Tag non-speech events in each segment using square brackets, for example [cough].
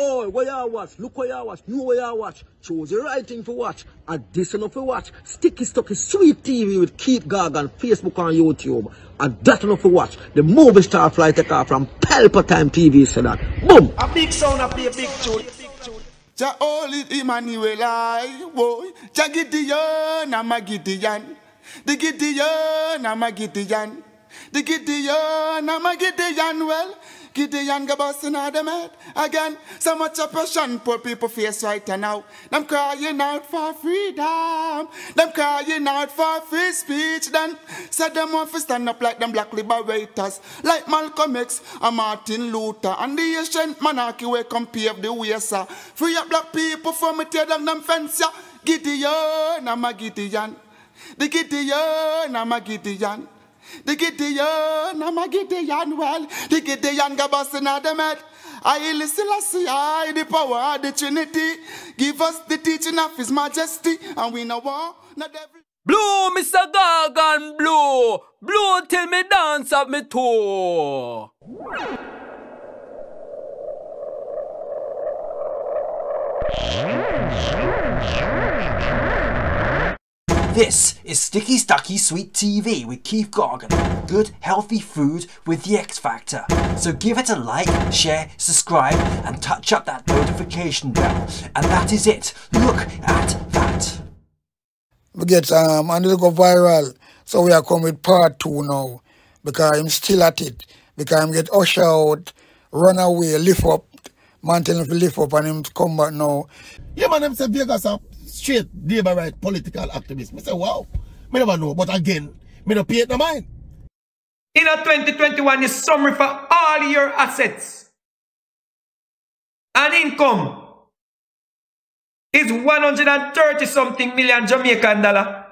Oh, where you watch? Look where you watch. Know where you watch. Choose the right thing to watch. And this enough to watch. Sticky Stucky Sweet TV with Keith Gorgan, Facebook and YouTube. And that enough to watch. The movie star fly take off from Palpatine TV so that. Boom! A big sound, a big, big tune. Jah holy Emmanuel I, boy. Jah Gideon, I'm a Gideon. The Gideon, I'm a Gideon. The Gideon, I'm a Gideon. Well, Gideon go busting out them head again. So much oppression, poor people face right now. Them crying out for freedom. Them crying out for free speech. Then said them want to stand up like them black liberators, like Malcolm X and Martin Luther and the ancient monarchy where come pave the way, sir. Free up black people from it, tear down them fence, yeah. Gideon, I'm a Gideon. The Gideon, I'm a Gideon. The Gideon, I'm a Gideon, well, the Gideon them head. I listen, I the power of the Trinity. Give us the teaching of His Majesty, and we know war, not every. Blue, Mr. Gorgan, blue. Blue till me dance up me toe. This is Sticky Stucky Sweet TV with Keith Gorgan. Good, healthy food with the X Factor. So give it a like, share, subscribe, and touch up that notification bell. And that is it. Look at that. We get um and it'll go viral. So we are coming with part two now. Because I'm still at it. Because I'm get usher out, run away, lift up. Man tell him to lift up and him to come back now. Yeah, man, them say Vegas are straight labor right political activist. Me say, wow. Me never know. But again, me no pay it no mind. In a 2021 is summary for all your assets. And income is 130 something million Jamaican dollar.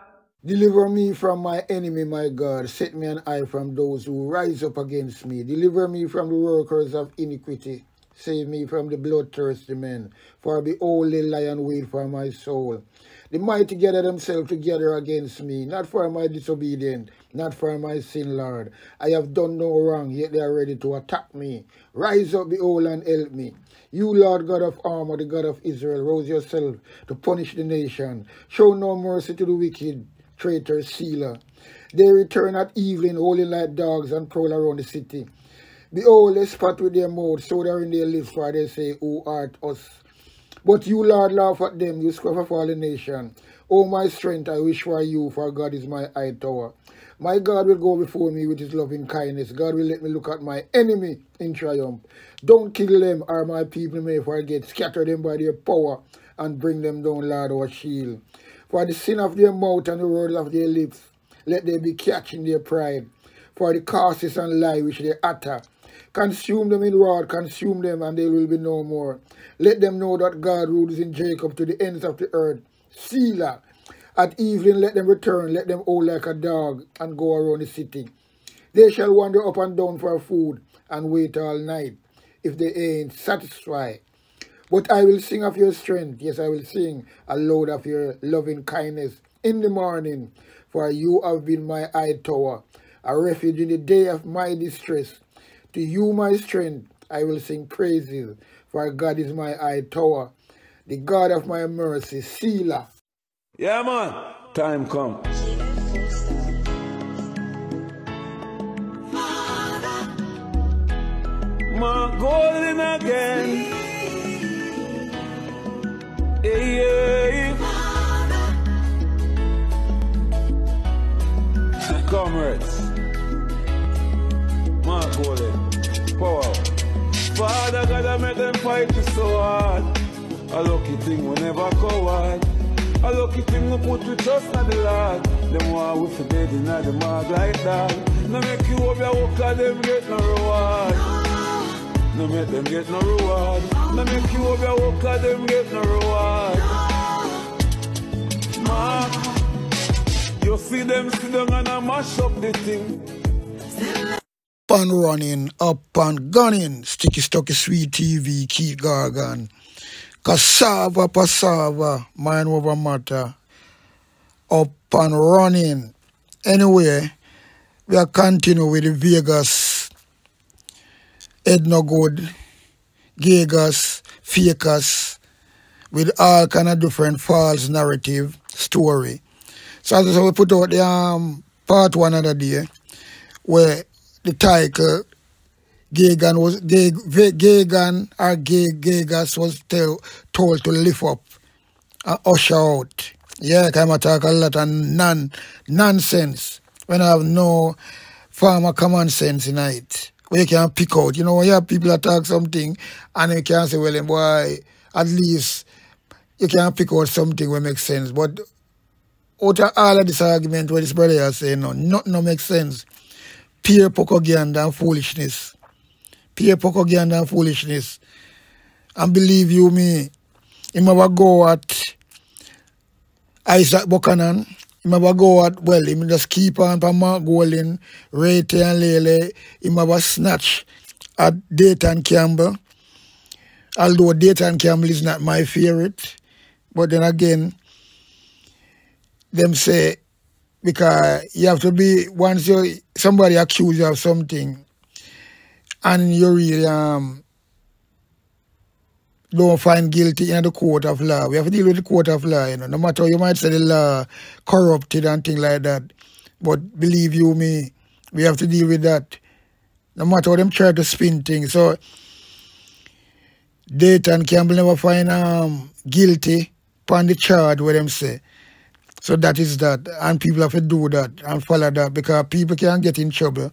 Deliver me from my enemy, my God. Set me an eye from those who rise up against me. Deliver me from the workers of iniquity. Save me from the bloodthirsty men. For the lion wait for my soul. The mighty gather themselves together against me, not for my disobedience, not for my sin, Lord. I have done no wrong, yet they are ready to attack me. Rise up, behold, and help me. You, Lord God of armor, the God of Israel, rose yourself to punish the nation. Show no mercy to the wicked, traitor, sealer. They return at evening, holding like dogs, and prowl around the city. Behold, they spat with their mouth, so they're in their lips, for they say, Who art us? But you, Lord, laugh at them, you scruff of all the nation. O my strength, I wish for you, for God is my high tower. My God will go before me with his loving kindness. God will let me look at my enemy in triumph. Don't kill them, or my people may forget. Scatter them by their power, and bring them down, Lord, our shield. For the sin of their mouth and the words of their lips, let them be catching their pride. For the curses and lie which they utter, Consume them in wrath, consume them, and they will be no more. Let them know that God rules in Jacob to the ends of the earth. Selah. At evening let them return, let them howl like a dog, and go around the city. They shall wander up and down for food, and wait all night, if they ain't satisfied. But I will sing of your strength, yes, I will sing aloud of your loving kindness in the morning, for you have been my high tower, a refuge in the day of my distress. To you, my strength, I will sing praises, for God is my high tower, the God of my mercy, Selah. Yeah, man. Time come. My golden again. Hey, yeah. Comrades. My golden. Power. Father God, I make them fight you so hard. A lucky thing we never coward. A lucky thing we put we trust in the Lord. Them want we for dead in the mark like that. No make you over your work and them get no reward. No make them get no reward. No make you over your work and them get no reward. Mark, you see them sit down and I mash up the thing. Up and running, up and gunning. Sticky Stucky Sweet TV, Keith Gorgan. Cassava, passava, mind over matter. Up and running. Anyway, we are continuing with the Vegas. Edna Good, Vegas, fakers with all kind of different false narrative story. So said, we put out the um, part one other day where the title Gagan was Gag, Gagan or uh, Gag, Gagas was tell, told to lift up and usher out. Yeah, kind of talk a lot of non nonsense when I have no farmer common sense in it. Where you can pick out. You know, when you have people attack something and you can say, well, boy, at least you can pick out something that makes sense. But out of all of this argument what this brother is saying, no, nothing no makes sense. Pure propaganda and foolishness. Pure propaganda and foolishness. And believe you me, he never go at Isat Buchanan. He never go at, well, he just keep on for Mark Golding, Ray and Lele. He never snatch at Dayton Campbell. Although Dayton Campbell is not my favorite. But then again, them say because you have to be once you somebody accuse you of something and you really um don't find guilty in the court of law. We have to deal with the court of law, you know. No matter you might say the law corrupted and things like that. But believe you me, we have to deal with that. No matter how them try to spin things. So Dayton Campbell never find um guilty upon the charge where them say. So that is that. And people have to do that and follow that because people can get in trouble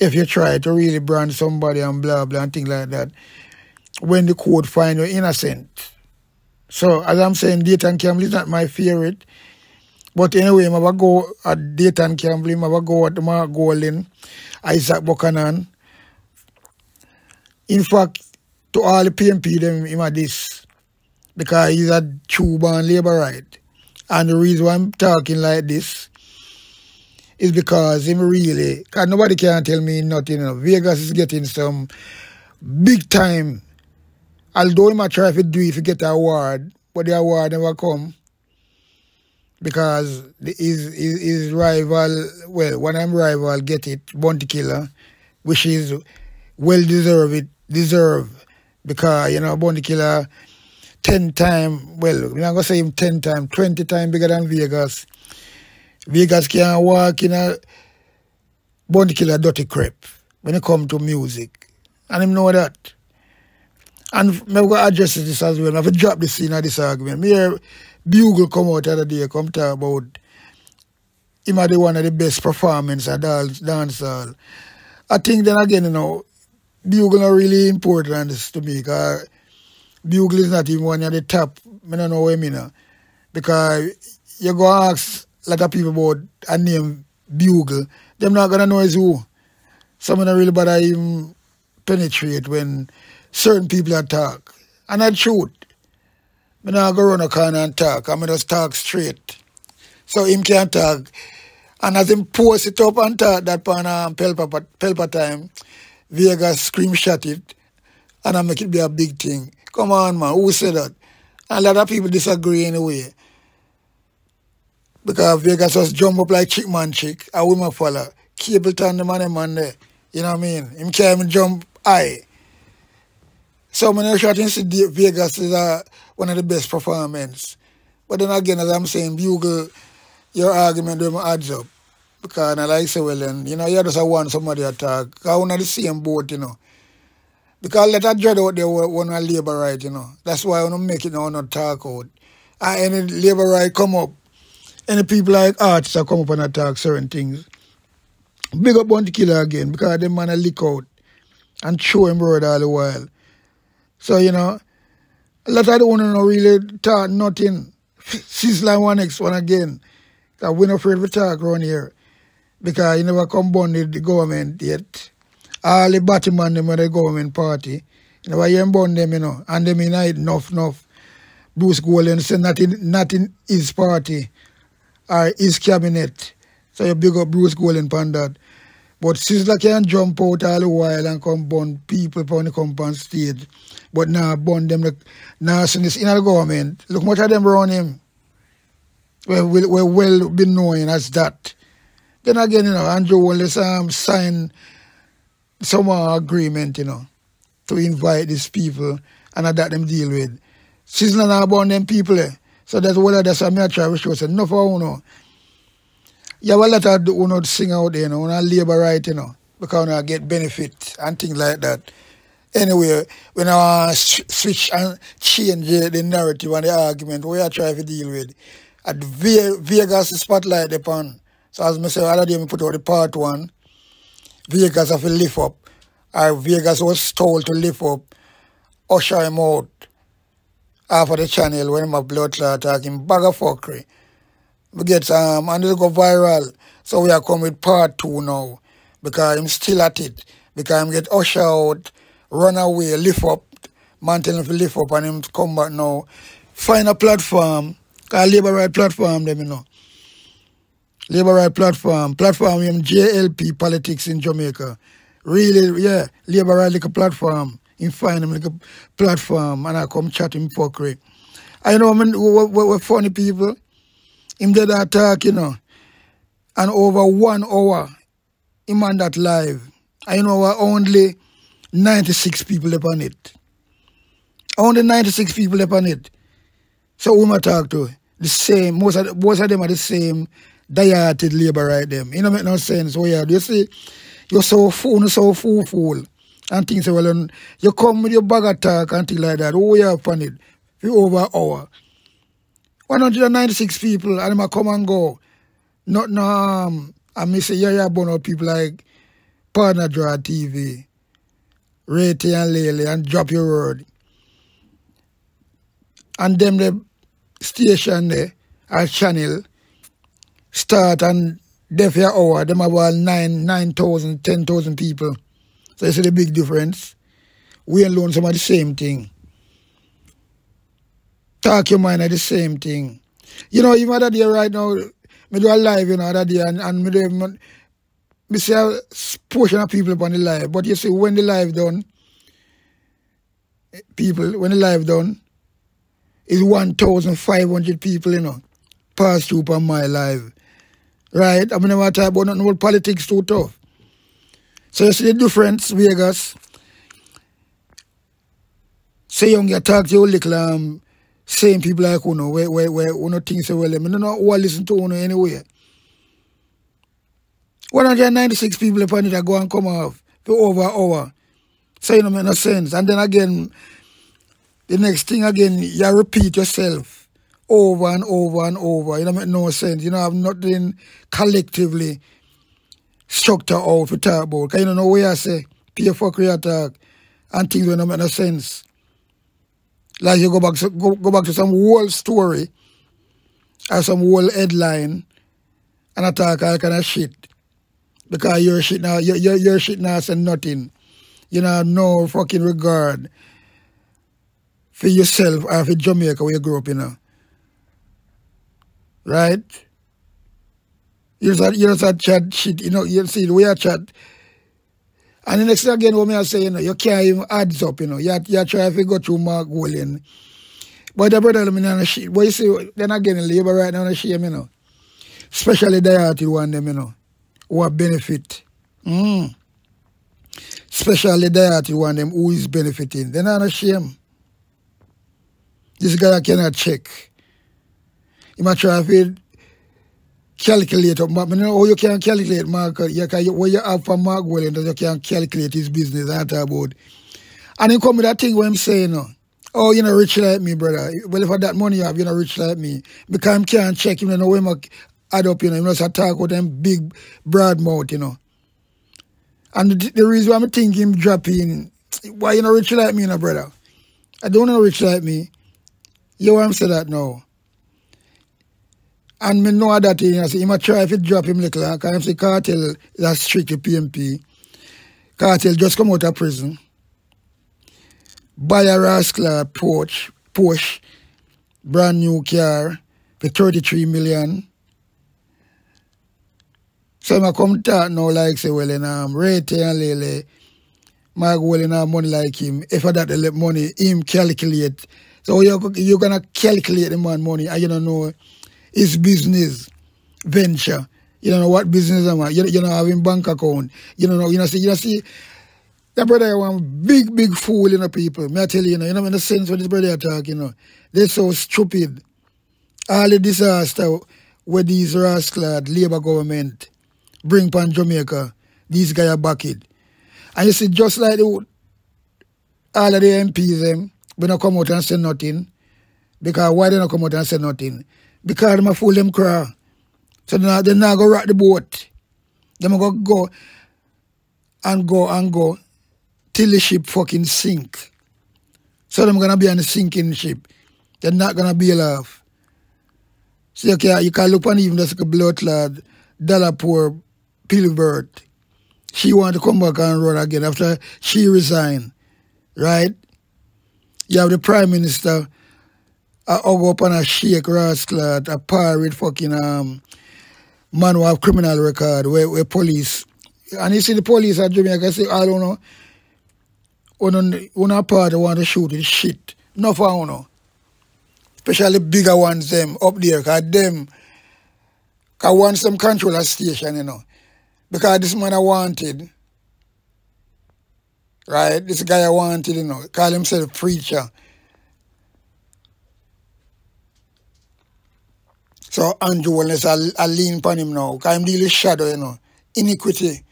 if you try to really brand somebody and blah blah and things like that when the court find you innocent. So as I'm saying, Dayton Campbell is not my favorite. But anyway, I'm going to go at Dayton Campbell, I'm going to go at Mark Golding, Isat Buchanan. In fact, to all the PNP, them, him this. Because he's a true born labourite. And the reason why I'm talking like this is because him really, because nobody can tell me nothing. You know. Vegas is getting some big time although he might try to do if to get the award, but the award never come because his, his, his rival, well, one of them rival get it, Bounty Killer, which is well deserved, deserved because, you know, Bounty Killer 10 time, well, I'm going to say him 10 time, 20 time bigger than Vegas. Vegas can walk in a Bounty Killer dirty crap when it come to music. And him know that. And I'm going to address this as well. I'm going to drop this in this argument. Me hear Bugle come out the other day, come talk about him the one of the best performance at dance, dancehall. I think then again, you know, Bugle not really important to me because Bugle is not even one of the top. I don't know what I mean. Now. Because you go ask a lot of people about a name Bugle, them not gonna know is who. Some of them really bother even penetrate when certain people that talk. And that's truth. I not go run a corner and talk. I'm just talk straight. So him can't talk. And as him post it up and talk that pan um, Pelpa, Pelpa time, Vegas scream shot it and I make it be a big thing. Come on, man. Who said that? A lot of people disagree anyway. Because Vegas just jump up like chick man chick. A woman follow. Capleton, the man, man there. You know what I mean? Him can't even jump high. So I shot in Vegas is uh, one of the best performance. But then again, as I'm saying, Bugle, your argument them adds up. Because I like say, well, then, you know, you just want somebody. Because we're not the same boat, you know. Because let that dread out there want to labor right, you know. That's why I to make it now not talk out. And any labor right come up, any people like artists that come up and attack certain things. Big up Bounty Killer again because them man a lick out and show him road all the while. So, you know, a lot of the one don't really talk nothing. [laughs] Sizzla one next one again. Because we're not afraid to talk around here. Because you never come bonded the government yet. All the Batman them the government party. You never hear bond them, you know. And them in it enough, enough. Bruce Golding said not in, not in his party or his cabinet. So you big up Bruce Golding on that. But Sizzla can jump out all the while and come burn people on the compound stage. But now burn them like now since in the government. Look much of them around him. Well we well, well been known as that. Then again, you know, Andrew Wallace um sign some agreement, you know, to invite these people And that them deal with. She's not about them people. Eh? So that's what that's what me I try to show. Enough for you know. You have a lot of you know, sing out there, you know, and labor right, you know, because you know, get benefit and things like that. Anyway, when I switch and change the narrative and the argument, we are trying to deal with. At Vegas spotlight upon. So as I said, other day I put out the part one. Vegas have to lift up. Or Vegas was told to lift up. Usher him out. after the channel when my blood clot talking bag of fuckery. We get um and it'll go viral. So we are coming with part two now. Because I'm still at it. Because I'm get usher out, run away, lift up, man tell him to lift up and him come back now. Find a platform, called Labour Right Platform them, you know. Labour Right Platform, platform JLP politics in Jamaica. Really, yeah, Labour Right like a platform. In find him like a platform and I come chat him fuckery. I know I mean we're, funny people. Him did that talk, you know. And over one hour, him on that live. I know we're only 96 people upon it. Only 96 people upon it. So who am I talk to? The same, most of, most of them are the same dieted labor right them. You know make no sense. So yeah, you see, you're so fool, so fool fool. And things say, well, you come with your bag of talk and things like that. Oh, yeah, upon it. For over hour. 196 people, and a come and go. Not no um, I miss say, yeah, yeah, born up people like Partner Draw TV, Rate and Lele, and Drop Your Word. And them the station there, our channel, start and for an hour, them about 9, 9,000, 10,000 people. So you see the big difference. We alone some of the same thing. Talk your mind at the same thing. You know, even other day right now, me do a live, you know, other day, and, and me do, me, me see a portion of people upon the live. But you see, when the live done, people, when the live done, is 1,500 people, you know, pass through upon my live. Right? I mean, never talk about nothing about politics too tough. So you see the difference, Vegas. Say young, you talk to your little um, same people like know, where where where you know things well, I mean, not all listen to know, anyway. 196 people upon it that go and come off for over an hour. So you know make no sense. And then again, the next thing again, you repeat yourself over and over and over. You know make no sense. You know, I've nothing collectively structure out to talk about. Cause you don't know where I say, pay for talk and things don't make no sense. Like you go back to, go, go back to some whole story or some whole headline and attack all kind of shit. Because your shit now your, your, your shit now say nothing. You know, no fucking regard for yourself or for Jamaica where you grew up, you know. Right? You just, you just chat shit, you know, you see the way I chat. And the next thing again, what me I say, you know, you can't even adds up, you know. You, you try to go through Mark William. But the brother, I mean, shit. But you see, then again, the labor right now, the shame, you know. Especially the arty one, them, you know, who are benefit. Mm. Especially the arty one, them who is benefiting. They're not shame. This guy cannot check. He might try to calculate. But oh, you know you can calculate Mark. You can, what you have from Mark Wellington, you can calculate his business and about. And he come with that thing where I'm saying. Oh, you're not rich like me, brother. Well, if I that money you have, you're not rich like me. Because I can't check, you know, where I add up, you know, you I talk with them big, broad mouth, you know. And the, the reason why I'm thinking dropping, why you not rich like me, you know, brother? I don't know rich like me. You want to say that now? And me know that thing, I say, he might try if it drop him little, I say Kartel that's strictly PNP. Kartel just come out of prison. Buy a rascal Porsche, Porsche, brand new car for 33 million. So I come talk now like say, well, and um, Rate and Lele, Mark Welling have money like him. If I that money, him calculate. So you're, you're going to calculate the man money and you don't know his business venture. You don't know what business I'm at. You, you know having bank account. You don't know, you know, see, you know, see, That brother one big, big fool, you know, people. Me I tell you, you know, you know, in the sense when this brother talk, you know. They're so stupid. All the disaster where these rascal Labour government bring upon Jamaica, these guys are back it. And you see, just like the, all of the MPs, them, we not come out and say nothing. Because why they not come out and say nothing? Because them a fool them cry. So they not, they not go rock the boat. Them go go and go and go till the ship fucking sink. So them gonna be on the sinking ship. They're not gonna be alive. So you can, you can look on even just like a blood clot, dollar poor Pilbert. She want to come back and run again after she resigned. Right? You have the Prime Minister a hug up on a shake rascal, a pirate fucking um man who have criminal record where, where police and you see the police at Jamaica say, I don't know, when on a party want to shoot it shit. No for know. Especially bigger ones them up there, cause them cause once them control a station, you know. Because this man I wanted. Right? This guy I wanted, you know, call himself preacher. So Andrew Holness, I, I lean upon him now, because I'm dealing shadow, you know, iniquity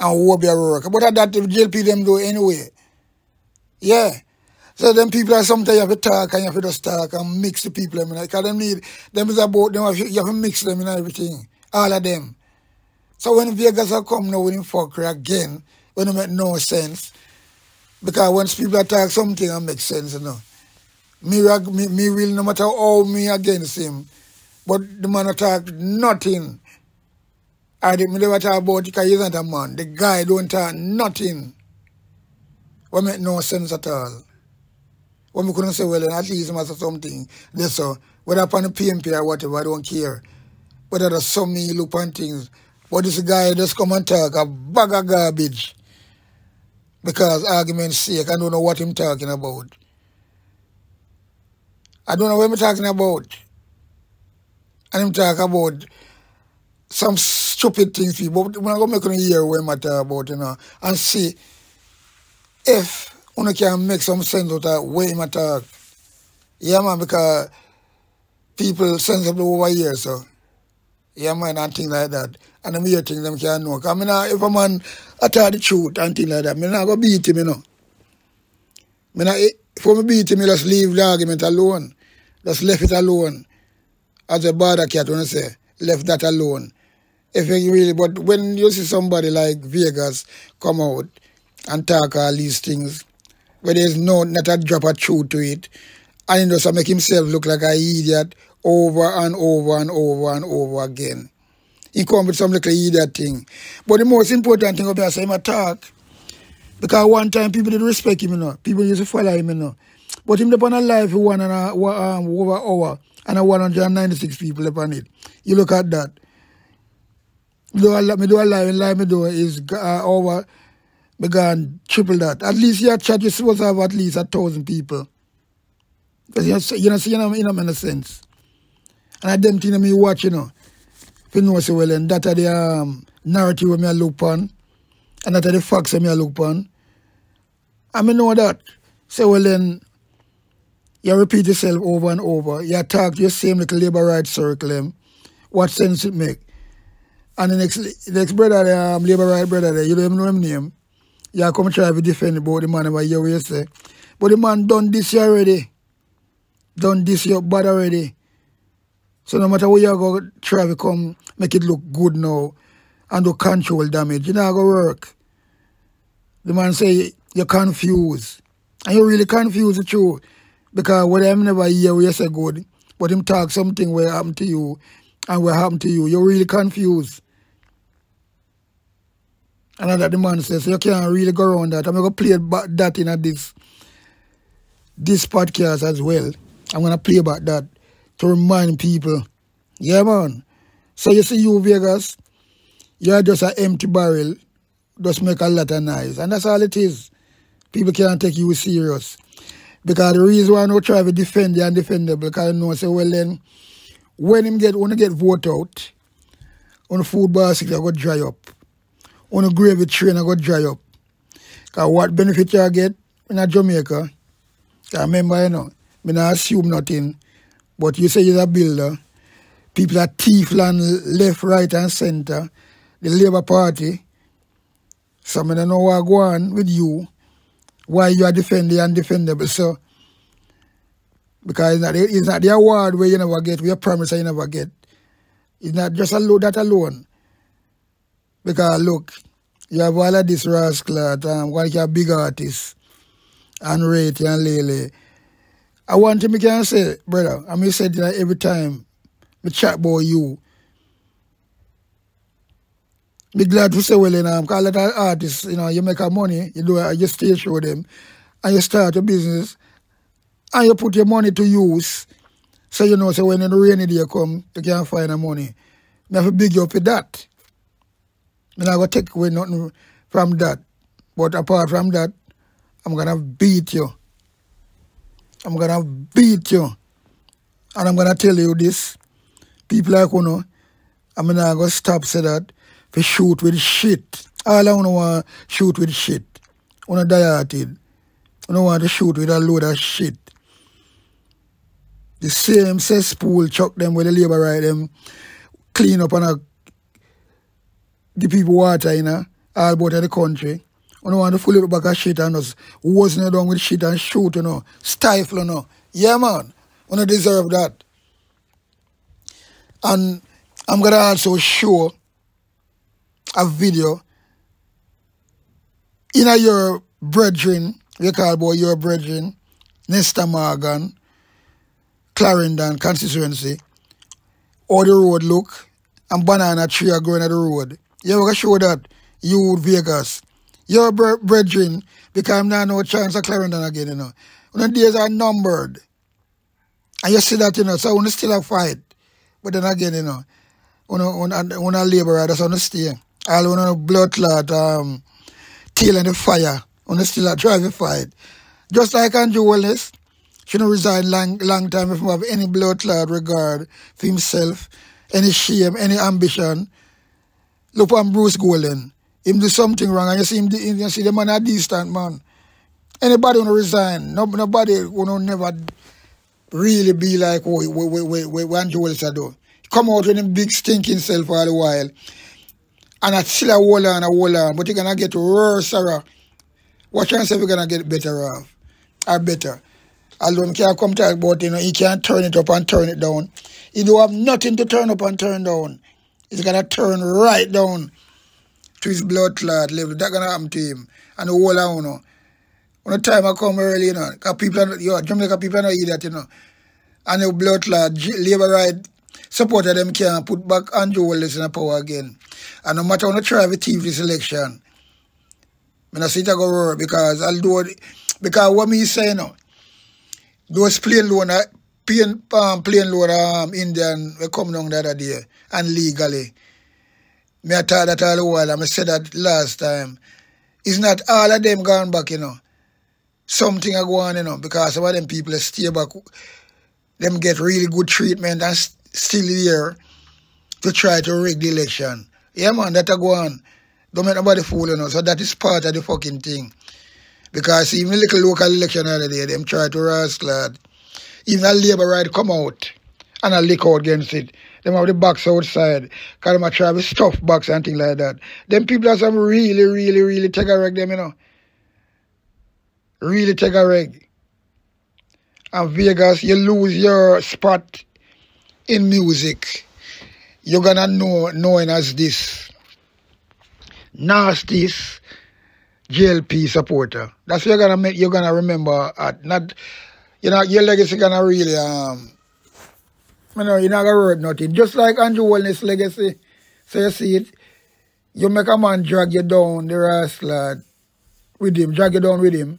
and what their work. But that JLP them do anyway. Yeah. So them people are sometimes you have to talk and you have to just talk and mix the people them, because them need them is about them you have to mix them and everything. All of them. So when Vegas are come now with him fuckery again, when it make no sense. Because once people attack something it makes sense, you know. Me, me, me will no matter how me against him. But the man attack nothing. I didn't never talk about it because he's not a man. The guy don't talk nothing. What make no sense at all. When we couldn't say, well, at least must have something. This so whether upon the PNP or whatever, I don't care. Whether there's some me look on things. But this guy just come and talk a bag of garbage. Because argument's sake, I don't know what him talking about. I don't know what I'm talking about. And him talk about some stupid things people. But when I go make a hear what I'm about, you know, and see if one can make some sense out of I'm talk. Yeah, man, because people sensible over here, so. Yeah, man, and things like that. And them hear things them can know. Because I mean, if a man utter the truth and things like that, I mean, I go beat him, you know. I mean, if I beat him, I just leave the argument alone. Just left it alone. As a border cat, when I say, left that alone. If you really, but when you see somebody like Vegas come out and talk all these things, where there's no, not a drop of truth to it, and he just make himself look like an idiot over and over and over and over again. He come with some little idiot thing. But the most important thing of me about him talk. Because one time people didn't respect him, you know. People used to follow him, you know. But him upon a life for one and a um, over hour and a 196 people upon it. You look at that. Me do a, me do a live and live me do is uh, over me gone triple that. At least your church you're supposed to have at least a thousand people. Because you know, see, you know, you know, in a sense. And I them thing me watch, you know. If you know so well, and that are the um, narrative me I look on, and that are the facts me I look on. I mean know that. So well then, you repeat yourself over and over. You attack your same little labor rights circle, what sense it make? And the next, the next brother, the um, labor rights brother, there, you don't even know him name. You come try to defend about the man about you what you say. But the man done this year already. Done this your bad already. So no matter what you go try to come make it look good now and do control damage, you not go work. The man say you're confused. And you're really confused, it's true. Because what I'm never hear you say good, but him talk something will happen to you and what happened to you, you're really confused. And that the man says, you can't really go around that. I'm going to play that in this, this podcast as well. I'm going to play about that to remind people. Yeah, man. So you see you, Vegas, you're just an empty barrel, just make a lot of noise. And that's all it is. People can't take you serious. Because the reason why I don't try to defend the undefendable, because I know, say, well then, when him get, when he get vote out, on the food basket, I go dry up. On the gravy train, I go dry up. Cause what benefit you get in a Jamaica, I remember, you know, me not assume nothing, but you say you're a builder, people are thief land left, right, and center, the Labour Party. So I don't know what go on with you, why you are defending undefendable. So, because it's not, it's not the award where you never get, where you promise you never get. It's not just alone, that alone. Because look, you have all of this rascal, um, one of big artists, and Rate and Lele. I want to make can say, brother, I may say that every time me chat about you. Be glad to say well, you know, because a lot of artists, you know, you make a money, you do a, you stage show them, and you start a business, and you put your money to use. So you know, so when the rainy day come, you can't find the money. Me have to big you up for that. Me not gonna take away nothing from that. But apart from that, I'm gonna beat you. I'm gonna beat you. And I'm gonna tell you this. People like you know, I'm not gonna stop say that for shoot with shit. All I wanna want shoot with shit. Wanna die at it. I don't want to shoot with a load of shit. The same cesspool chuck them with the labor right them clean up and a the people water you all about the country. I don't want to full it back of shit and just wasn't it down with shit and shoot, you know, stifle, you know. Yeah, man. I don't deserve that. And I'm going to also show a video in a your brethren, we call about your brethren, Nesta Morgan, Clarendon constituency, how the road look, and banana tree are growing at the road. You ever show that? You Vegas. Your bre- brethren, because I'm not no chance of Clarendon again, you know. When the days are numbered. And you see that, you know, so when still a fight. But then again, you know, when when when a laborer, that's on the stay. All when a blood clot, um, tail in the fire, when still a driving fight. Just like Andrew Wallace, shouldn't resign long long time if he have any blood clot regard for himself, any shame, any ambition. Look on Bruce Golding. Him do something wrong and you see him you see the man a distant man. Anybody wanna resign, no, nobody wanna never really be like oh, what what what, what Andrew Wallace do. Come out with him big stinking self all the while. And I still a hold on, a hold on, but you're gonna get worse, Sarah. What chance if you're gonna get better off? Or better. He can't come talk about you know, he can't turn it up and turn it down. He don't have nothing to turn up and turn down. He's gonna turn right down to his blood clot level. That's gonna happen to him. And the whole you know. When the time I come early, you know, because people are, yo, Jamaica people are not idiot, you know. And the blood clot, Labour right supporter them can't put back Andrew Wallace in power again. And no matter how they try to thief this election, I not see it go work because although because what me say now, those plain loan plain um, plain loan um, Indian we come down the other day and legally. Me I thought that all the while, I said that last time. It's not all of them gone back, you know. Something are going on, you know, because some of them people stay back, them get really good treatment and still here to try to rig the election. Yeah, man, that a go on. Don't make nobody fool, you know. So that is part of the fucking thing. Because even little local election the other day, them try to rascal Even a Labour right come out and a lick out against it. Them have the box outside. Because them try to stuff box and things like that. Them people are some really, really, really take a reg them, you know. Really take a reg. And Vegas, you lose your spot in music. You're gonna know knowing as this. Nasty's JLP supporter. That's what you're gonna make you're gonna remember at not you know your legacy gonna really um you know, you're not gonna hurt nothing. Just like Andrew Holness legacy. So you see it, you make a man drag you down the rascal with him, drag you down with him.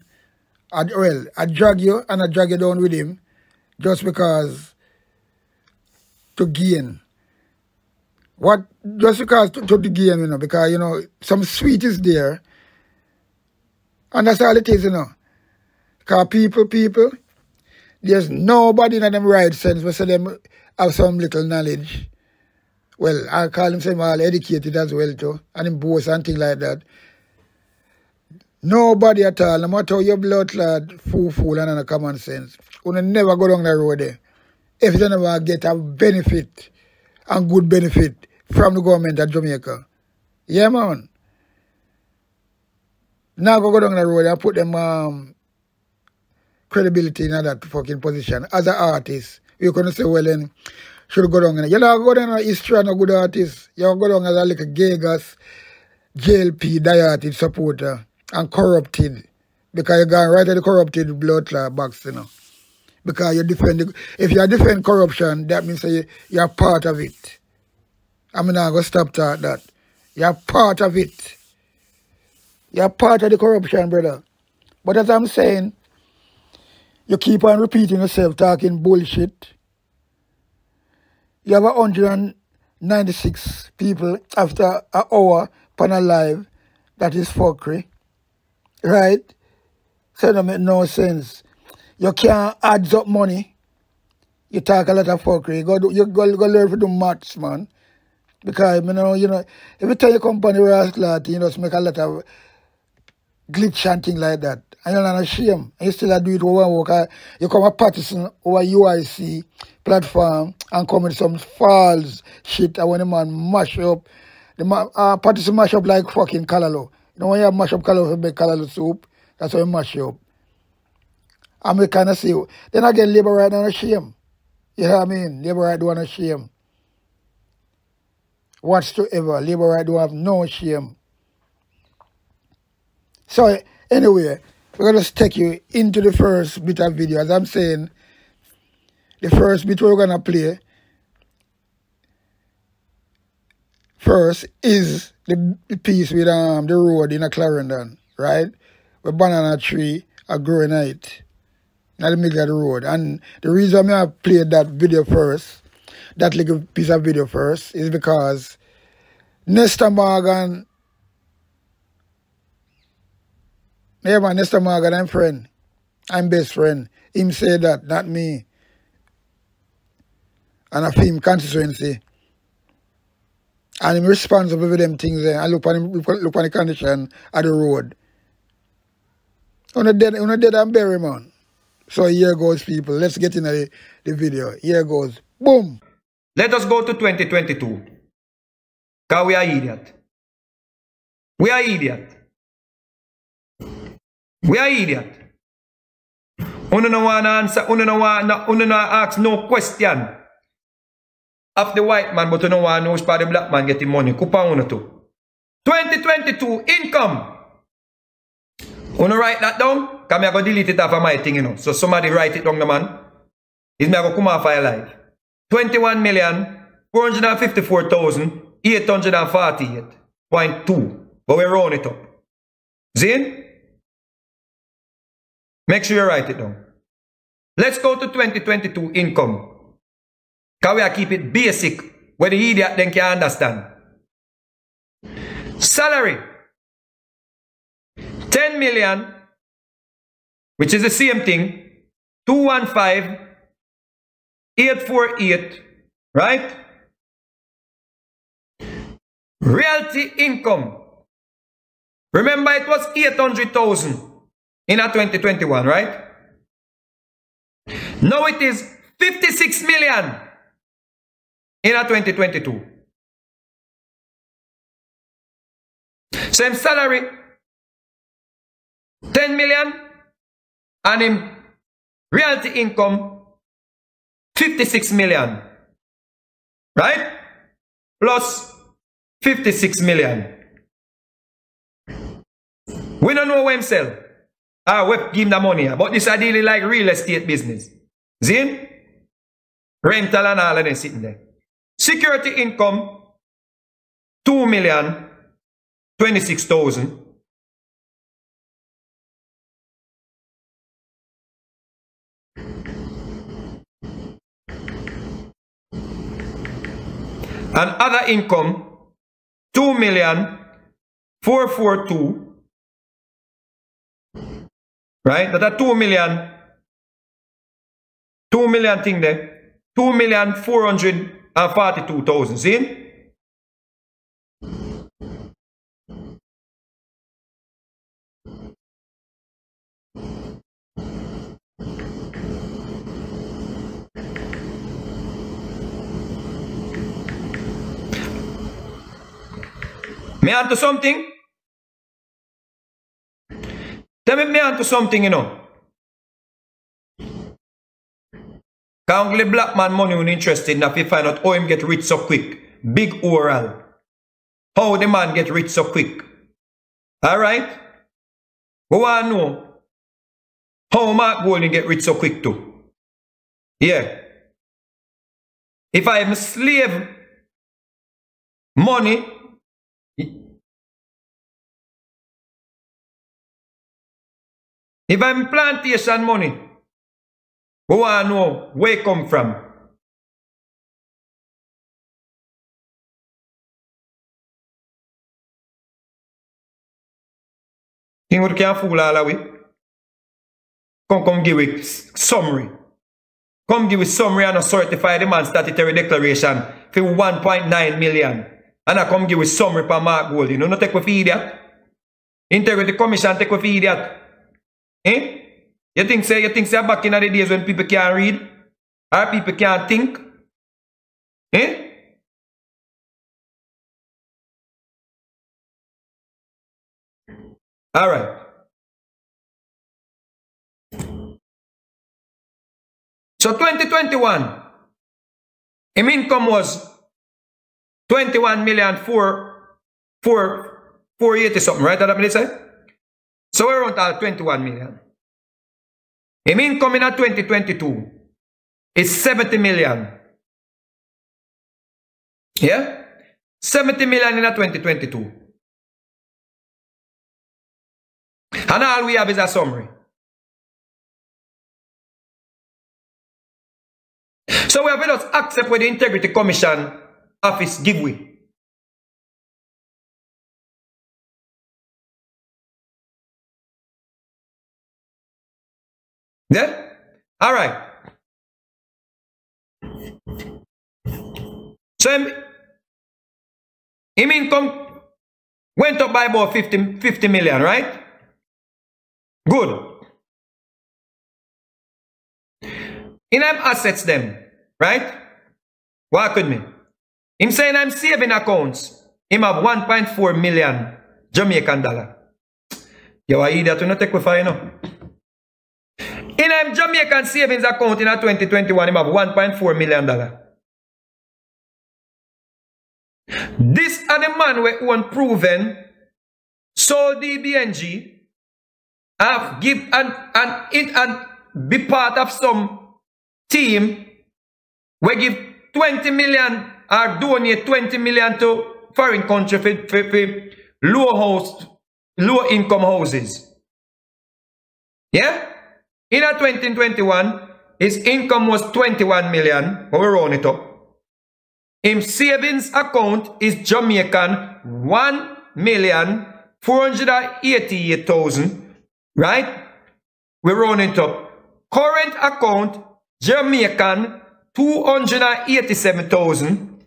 I, well, I drag you and I drag you down with him just because to gain. What just because to, to the you know, because you know, some sweet is there. And that's all it is, you know. Because people, people, there's nobody in them right sense but say them have some little knowledge. Well, I call him some all educated as well too, and in both and things like that. Nobody at all, no matter your blood lad, fool, fool, and no common sense. You never go down the road there. If you never get a benefit and good benefit from the government of Jamaica. Yeah, man. Now go, go down the road and put them um, credibility in that fucking position. As an artist, you couldn't say, well, then, should go down You know, go down in history and a good artist. You go down as a a Gagas, JLP, dieted supporter and corrupted. Because you gone right at the corrupted blood box, you know. Because you defend, the, if you defend corruption, that means you, you're part of it. I'm not going to stop that, that. You're part of it. You're part of the corruption, brother. But as I'm saying, you keep on repeating yourself, talking bullshit. You have 196 people after an hour on a live. That is fuckery. Right? So that make no sense. You can't add up money. You talk a lot of fuckery. You go, do, you go, go learn to do maths, man. Because, you know, you know, every time you come on the rascal, you know, make a lot of glitch and things like that. And you're not ashamed. And you still do it over work. You come a partisan over UIC platform and come with some false shit and when the man mash up, the man, uh, partisan mash up like fucking callaloo. You know when you mash up callaloo, you make callaloo soup, that's how you mash up. And we kind of see, then again, labor right on a shame. You know what I mean? Labor right don't shame. Whatsoever. Labor right don't have no shame. So anyway, we're gonna take you into the first bit of video. As I'm saying, the first bit we're gonna play first is the, the piece with um the road in a Clarendon, right? With banana tree a growing it in the middle of the road. And the reason I played that video first, that little piece of video first, is because Nesta Morgan Yeah, man, Nesta Morgan, I'm friend. I'm best friend. Him say that, not me. And I him constituency. And I'm responsible for them things there. I look on him, look on the condition of the road. On the dead, on the dead and bury, man. So here goes, people. Let's get into the, the video. Here goes. Boom. Let us go to 2022. Because we are idiot. We are idiot. We are idiot. Uno no want answer, uno no want, uno no ask no question of the white man, but uno want know part the black man getting money. Kupa uno too. 2022 income. Uno write that down? Come I go delete it off of my thing, you know. So somebody write it down, the man. Is me I go come off fire live. 21 million 454,848.2. But we round it up. Zin? Make sure you write it down. Let's go to 2022 income. Can we keep it basic where the idiot then can understand? Salary. 10 million, which is the same thing. 215, 848, right? Realty income. Remember it was 800,000 in a 2021, right? Now it is 56 million in a 2022. Same salary, 10 million, and in realty income, 56 million. Right? Plus 56 million. We don't know when sell. Ah, we give him the money. But this ideally like real estate business. Zin? Rental and all of them sitting there. Security income, 2 million, 26,000. And other income, 2 million, 442, Right? That are 2 million. 2 million thing there. 2 million 442,000. See? Me onto something? Tell me me onto something, you know. Only black man money when interested if you find out how him get rich so quick. Big oral. How the man get rich so quick. Alright? Who want know? How Mark Golding get rich so quick too? Yeah. If I am slave money, if I'm planting plantation money, who want know where come from? Think what can fool all away? Come, come give it summary. Come give it summary and a certify the statutory declaration for 1.9 million. And I come give it summary for Mark Gold. You know, not take with idiot. Integrity Commission take with idiot. Eh? You think say you think say back in the days when people can't read? Or people can't think? Eh? All right. So 2021, him income was 21 million four, four, 480 something, right? That what say? So around at 21 million. Him income in 2022 is 70 million. Yeah? 70 million in 2022. And all we have is a summary. So we have to accept what the Integrity Commission office give we. Yeah? All right. So him, him income went up by about 50, 50 million, right? Good. In them assets them, right? Walk with me. Him saying I'm saving accounts. Him have 1.4 million Jamaican dollar. You are idiot to not take with you know. In a Jamaican savings account in a 2021, him have 1.4 million dollar. This are the man we won proven sold DBNG have give and and it and be part of some team we give 20 million or donate 20 million to foreign country for, for, for low house, low income houses. Yeah? In a 2021, his income was 21 million, we round it oh? up. His savings account is Jamaican 1 million 488,000, right? We round it up. Current account Jamaican 287,000.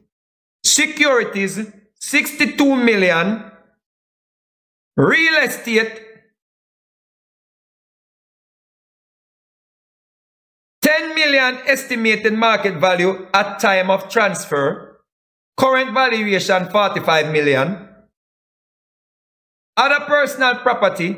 Securities 62 million. Real estate 10 million estimated market value at time of transfer. Current valuation 45 million. Other personal property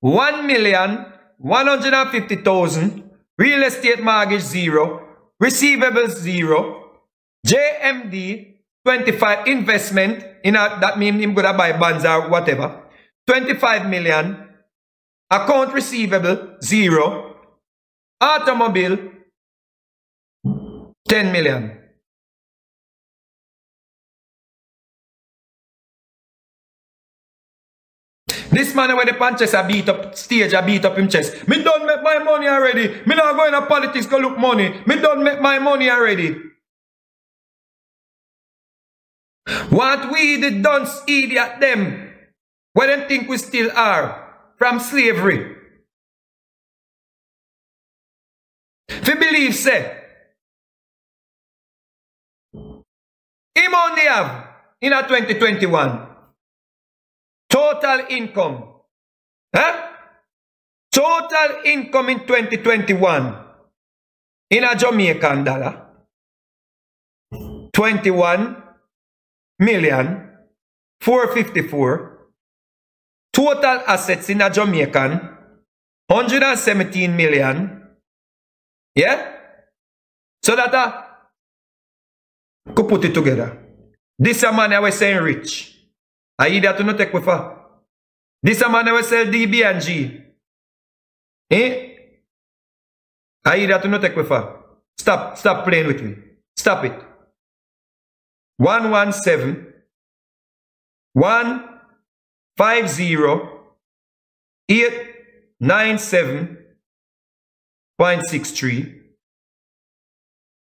1 million 150,000. Real estate mortgage zero. Receivables zero. JMD 25 investment in a, that means him gonna buy bonds or whatever. 25 million. Account receivable zero. Automobile 10 million. This man when the punches are beat up stage, I beat up him chest. Me don't make my money already. Me not going to politics go look money. Me don't make my money already. What we the dunce idiot them, what them think we still are from slavery. If you believe say, him only have in a 2021 Total income. Huh? Total income in 2021 in a Jamaican dollar. 21 million 454. Total assets in a Jamaican, 117 million. Yeah? So that uh, could put it together. This a man I was saying rich. I either to not take with her. This a man I was sell DB and G. Eh? I either to not take with her. Stop, stop playing with me. Stop it. 117 150 897.63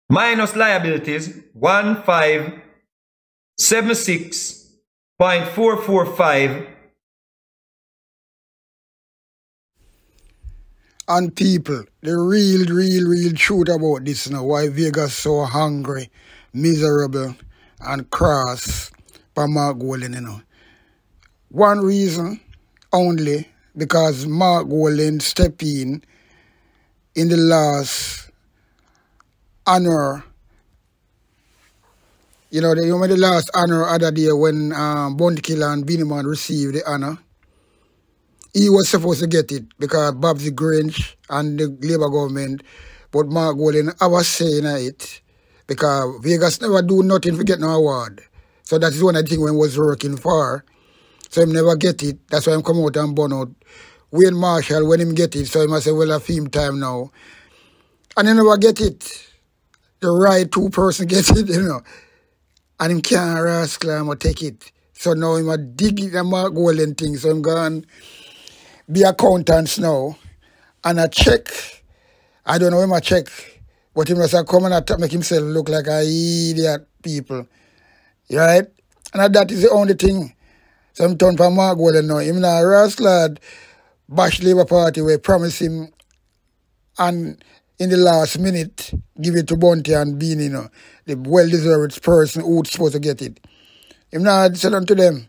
minus liabilities 1576.445 And people, the real, real, real truth about this now, why Vegas so hungry, miserable, and cross by Mark Golding, you know. One reason only, because Mark Golding stepped in in the last honor. You know, the, you remember the last honor other day when um, Bounty Killer and Beenie Man received the honor? he was supposed to get it because Babsy Grange and the Labour government, but Mark Golding, I was saying it because Vegas never do nothing to get no award. So that is one of the things when was working for. So him never get it. That's why I'm come out and burn out. Wayne Marshall, when him get it, so he must say, well, a film time now. And he never get it. The right two person [laughs] get it, you know. And him can't rascal him or take it. So now him a dig it the Mark Golding thing. So I'm going to be accountants now and I check. I don't know him I check, but he must come and make himself look like a idiot people. Right? And that is the only thing. So I'm turn for Mark Golding now. Him now Ross lad bash Labour Party we promise him and in the last minute give it to Bounty and Bean, you know, the well deserved person who's supposed to get it. Him now said unto them,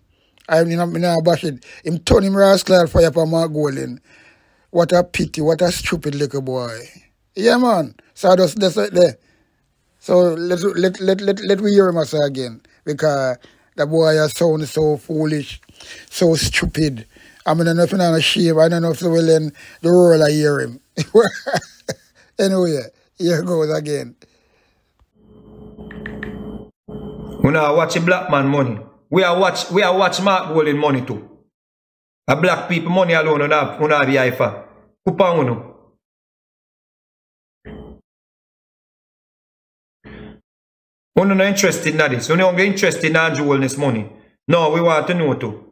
I'm not, not bash it. Him turn him rascal fire for Mark Golding. What a pity, what a stupid little boy. Yeah, man. So that's, there. So let let let let let we hear him again because the boy has sound so foolish, so stupid. I mean, I don't know if I'm ashamed. I don't know if the will in the world I hear him. [laughs] anyway, here goes again. When I watch a black man money, we are watch we are watch Mark Golding money too. A black people money alone on have on have IFA. Kupa uno. Uno not interested in this. Uno only interested in Andrew Holness money. No, we want to know too.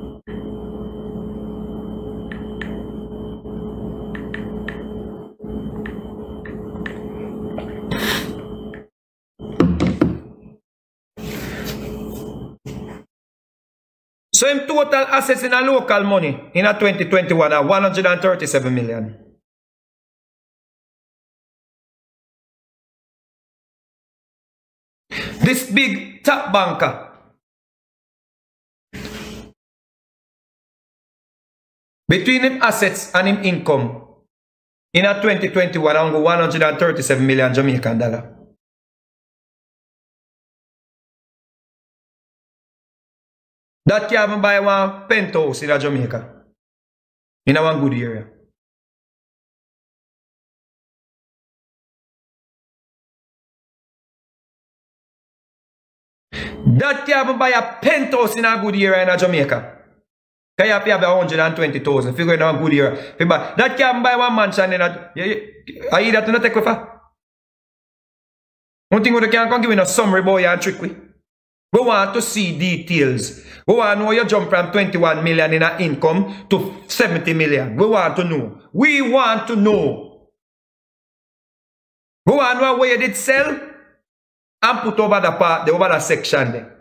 So in total assets in a local money in a 2021 are 137 million. This big top banker between him assets and him income in a 2021 I'm 137 million Jamaican dollar. That can even buy one penthouse in Jamaica. In a one good area. That can even buy a penthouse in a good area in Jamaica. Can you have to have 120,000 if you go in a good area. That can buy one mansion in a... Are you that to not take with her? One thing we can come give me a summary boy and trick with. We want to see details. We want to know you jump from 21 million in income to 70 million. We want to know. We want to know. We want to know where you did sell and put over the part, the over the section there.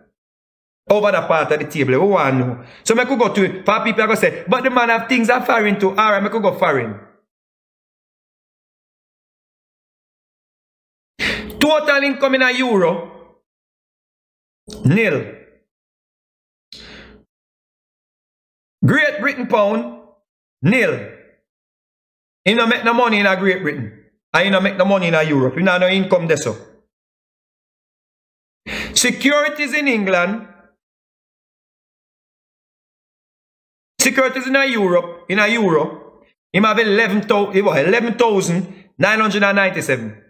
Over the part of the table. We want to know. So I could go to, for people i go say, but the man have things are foreign to, alright, I could go foreign. Total income in a euro. Nil. Great Britain pound, nil. You don't make no money in a Great Britain. And you don't make no money in a Europe. You don't no income there so. Securities in England, securities in a Europe, in a euro, him have 11,997.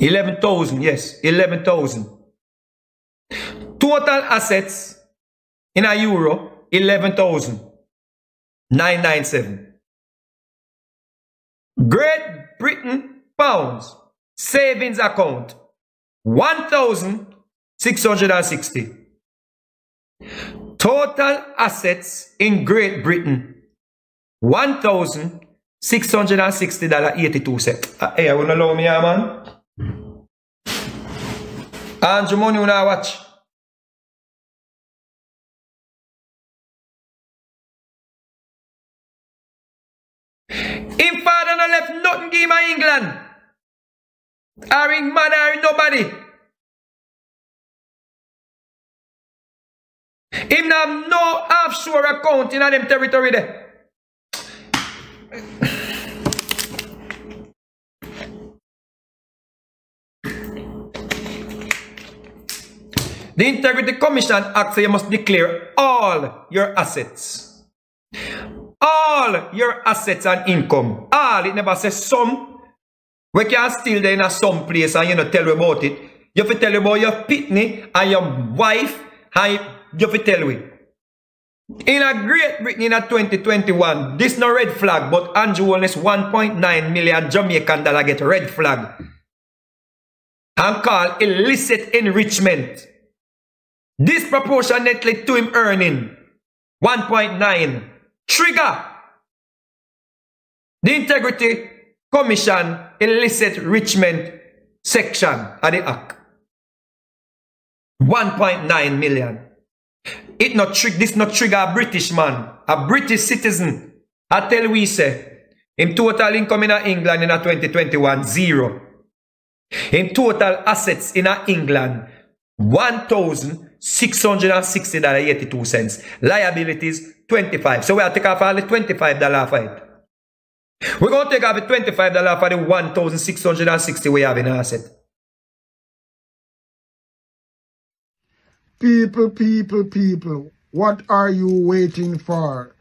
11,000, yes, 11,000. Total assets in a euro, 11,997. Great Britain pounds savings account 1,660. Total assets in Great Britain $1,660.82. Uh, hey, I wanna allow me man. Andrew money wanna watch. Him left nothing give my England. Or him mother or nobody. Him have no offshore account in them territory there. The Integrity Commission Act says you must declare all your assets. All your assets and income. All. It never says some. We can still there in a some place and you know tell you about it. You have to tell you about your pitney and your wife and you have to tell you. In a Great Britain in a 2021, this no red flag, but Andrew Holness 1.9 million Jamaican dollar get red flag. And call illicit enrichment. Disproportionately to him earning 1.9. Trigger. The Integrity Commission illicit enrichment section of the Act. 1.9 million. It not trick this not trigger a British man, a British citizen. I tell we say, in total income in England in a 2021, zero. In total assets in England, $1,660.82. Liabilities, 25. So we'll take off all the $25 for it. We're going to take off the $25 for the 1,660 we have in asset. People, people, people, what are you waiting for?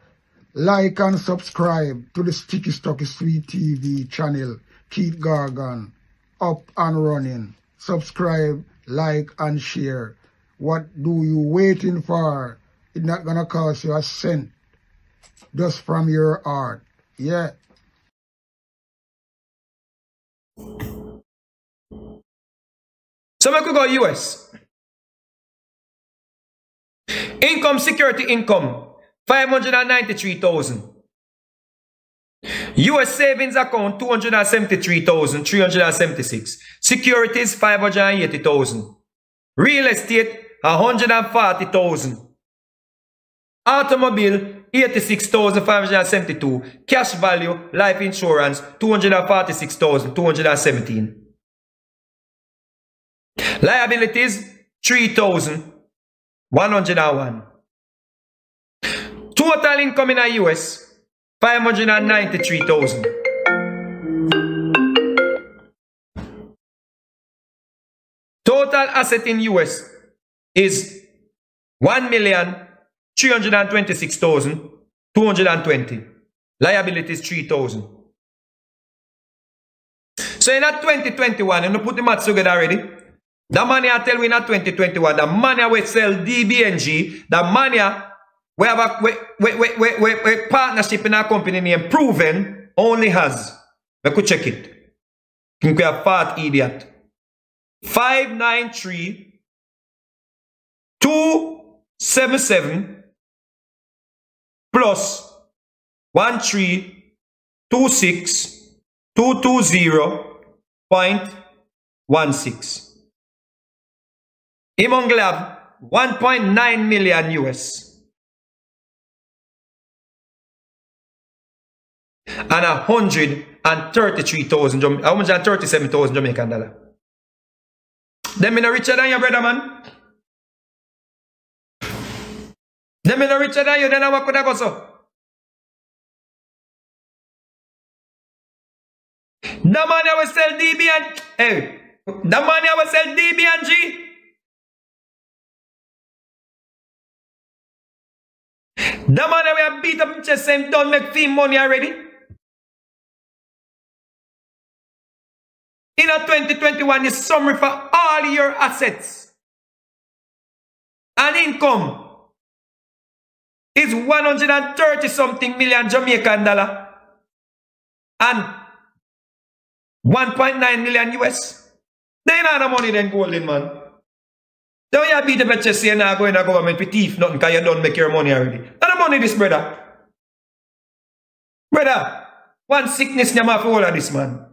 Like and subscribe to the Sticky Stucky Sweet TV channel. Keith Gorgan, up and running. Subscribe, like and share. What do you waiting for? It's not gonna cost you a cent. Just from your heart. Yeah. So we could go US. Income security income 593,000. US savings account 273,376. Securities 580,000. Real estate 140,000. Automobile 86,572. Cash value life insurance 246,217. Liabilities 3,101. Total income in the US 593,000. Total asset in US is 1,326,220. Liabilities 3,000. So in that 2021, you know, put the maths together already. The money I tell we in that 2021, the money we sell DBNG, the money we have a we, we, we, we, we, partnership in our company name proven only has. We could check it. Think we are fat idiot. 593 277 plus 1326 220.16. Imong Lab 1.9 million US. and a hundred and thirty-three thousand, hundred and thirty-seven thousand Jamaican dollar. Them in a richer than your brother, man. Them in a richer than you, then I could have go so. The man I will sell DB and hey, eh, the man I will sell DB and G. The man we have beat up chest saying don't make fee money already. In a 2021 is summary for all your assets and income is 130 something million Jamaican dollar and 1.9 million US. They not the money then golden man. Don't you beat the bet chest saying now go in the government with thief nothing because you don't make your money already. Not the money this brother. Brother, one sickness you have all of this man.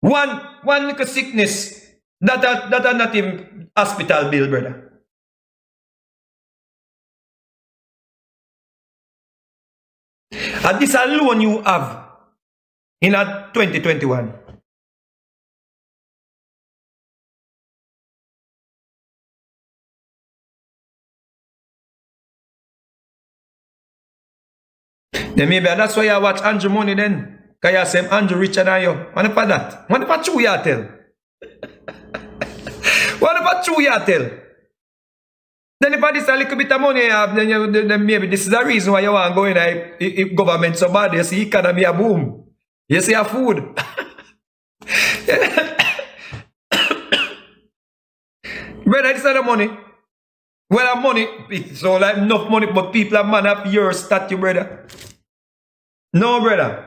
One one little sickness that that are not in hospital bill, brother. And this alone you have in a 2021. Then maybe that's why you watch Andrew Money then. Because you say Andrew richer than you. What about that? What about true you tell? [laughs] what about true you tell? Then if I this a little bit of money then, you, then maybe this is the reason why you want to go in if, if government so bad, you see economy a boom. You see a food. Brother, this is the money. Well, money, so like enough money, but people are man have your statue, brother. No, brother.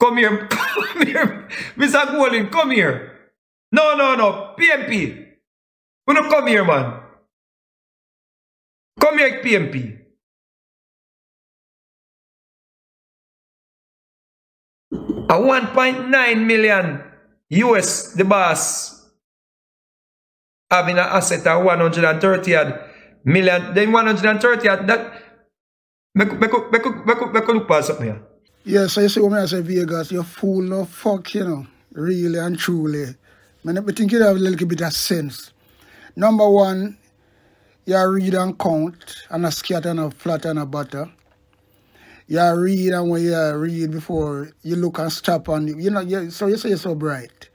Come here. [coughs] Come here. Mr. Golden, come here. No, no, no. PNP. You don't come here, man. Come here, PNP. A 1.9 million US, the boss, having an asset of 130 million, then 130 that Make, make, make, make, make look past something here. Yeah, so you see when I say Vegas, you fool no fuck, you know, really and truly. Man, I think you have a little bit of sense. Number one, you read and count and a scatter and a flat and a butter. You read and when you read before you look and stop and you know, you, so you say you're so bright.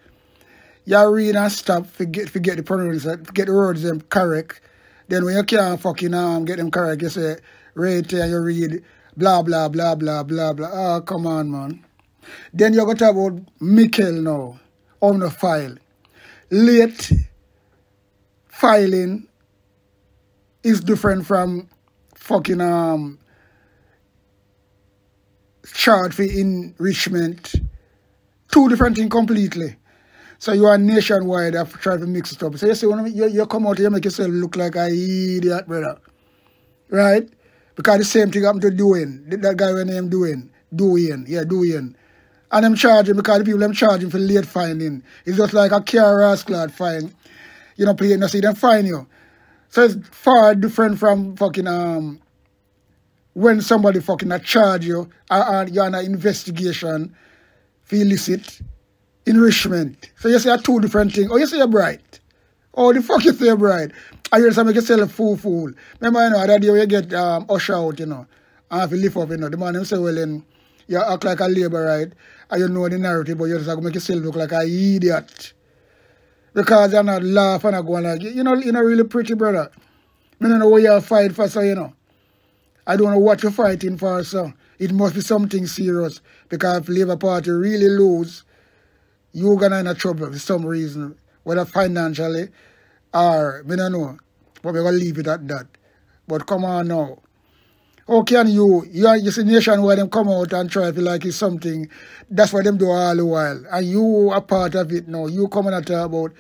You read and stop, forget forget the pronouns, forget the words them correct. Then when you can't fucking um, get them correct, you say right here you read blah, blah, blah, blah, blah, blah. Oh, come on, man. Then you got about Mikkel now on the file. Late filing is different from fucking um charge for enrichment. Two different things completely. So you are nationwide have tried to mix it up. So you see when you, you come out here, make yourself look like an idiot, brother. Right? Because the same thing happened to Doing. That guy when name Doing. Doing. Yeah, Doing. And I'm charging because the people I'm charging for late finding. It's just like a car rascal fine. You know, pay no see them fine you. So it's far different from fucking um when somebody fucking a charge you or, you're on an investigation for illicit enrichment. So you say a two different things. Oh, you say you're bright. Oh, the fuck you say you're bright. I hear some make yourself fool fool. Remember, you know, that day you get um, usher out, you know, and have to lift up, you know, the man him say, well, then, you act like a labor, right? And you know the narrative, but you just like make yourself look like an idiot. Because you're not laughing and going like, you know, you're not really pretty, brother. I don't know what you're fighting for, so, you know. I don't know what you're fighting for, so. It must be something serious. Because if Labour Party really lose, you're going to in a trouble for some reason. Whether financially, or, I don't know. But we're going to leave it at that. But come on now. How can you, you are just a nation where them come out and try to like it's something, that's what them do all the while. And you are part of it now. You come and talk about,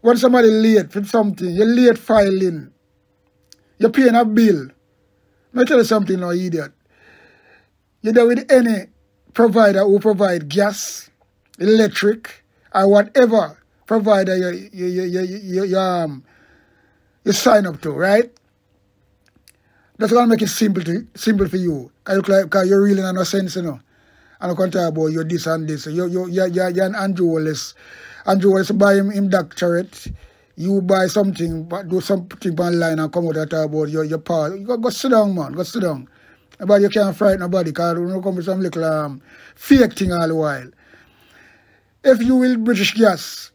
when somebody late for something, you're late filing, you're paying a bill. Let me tell you something now, idiot. You're there with any provider who provide gas, electric, or whatever provider you, you, you, you, you, you, um, you sign up to, right? That's gonna make it simple to simple for you. Cause, you like, cause you're really not no sense, you know. And I can talk about you this and this. You you you you're, you're an Andrew Holness Andrew Holness buy him, him doctorate. You buy something, but do something online and come out and talk about your, your part. You go, go sit down, man. Go sit down. Nobody you can't frighten nobody because you know come with some little um, fake thing all the while. If you will British gas,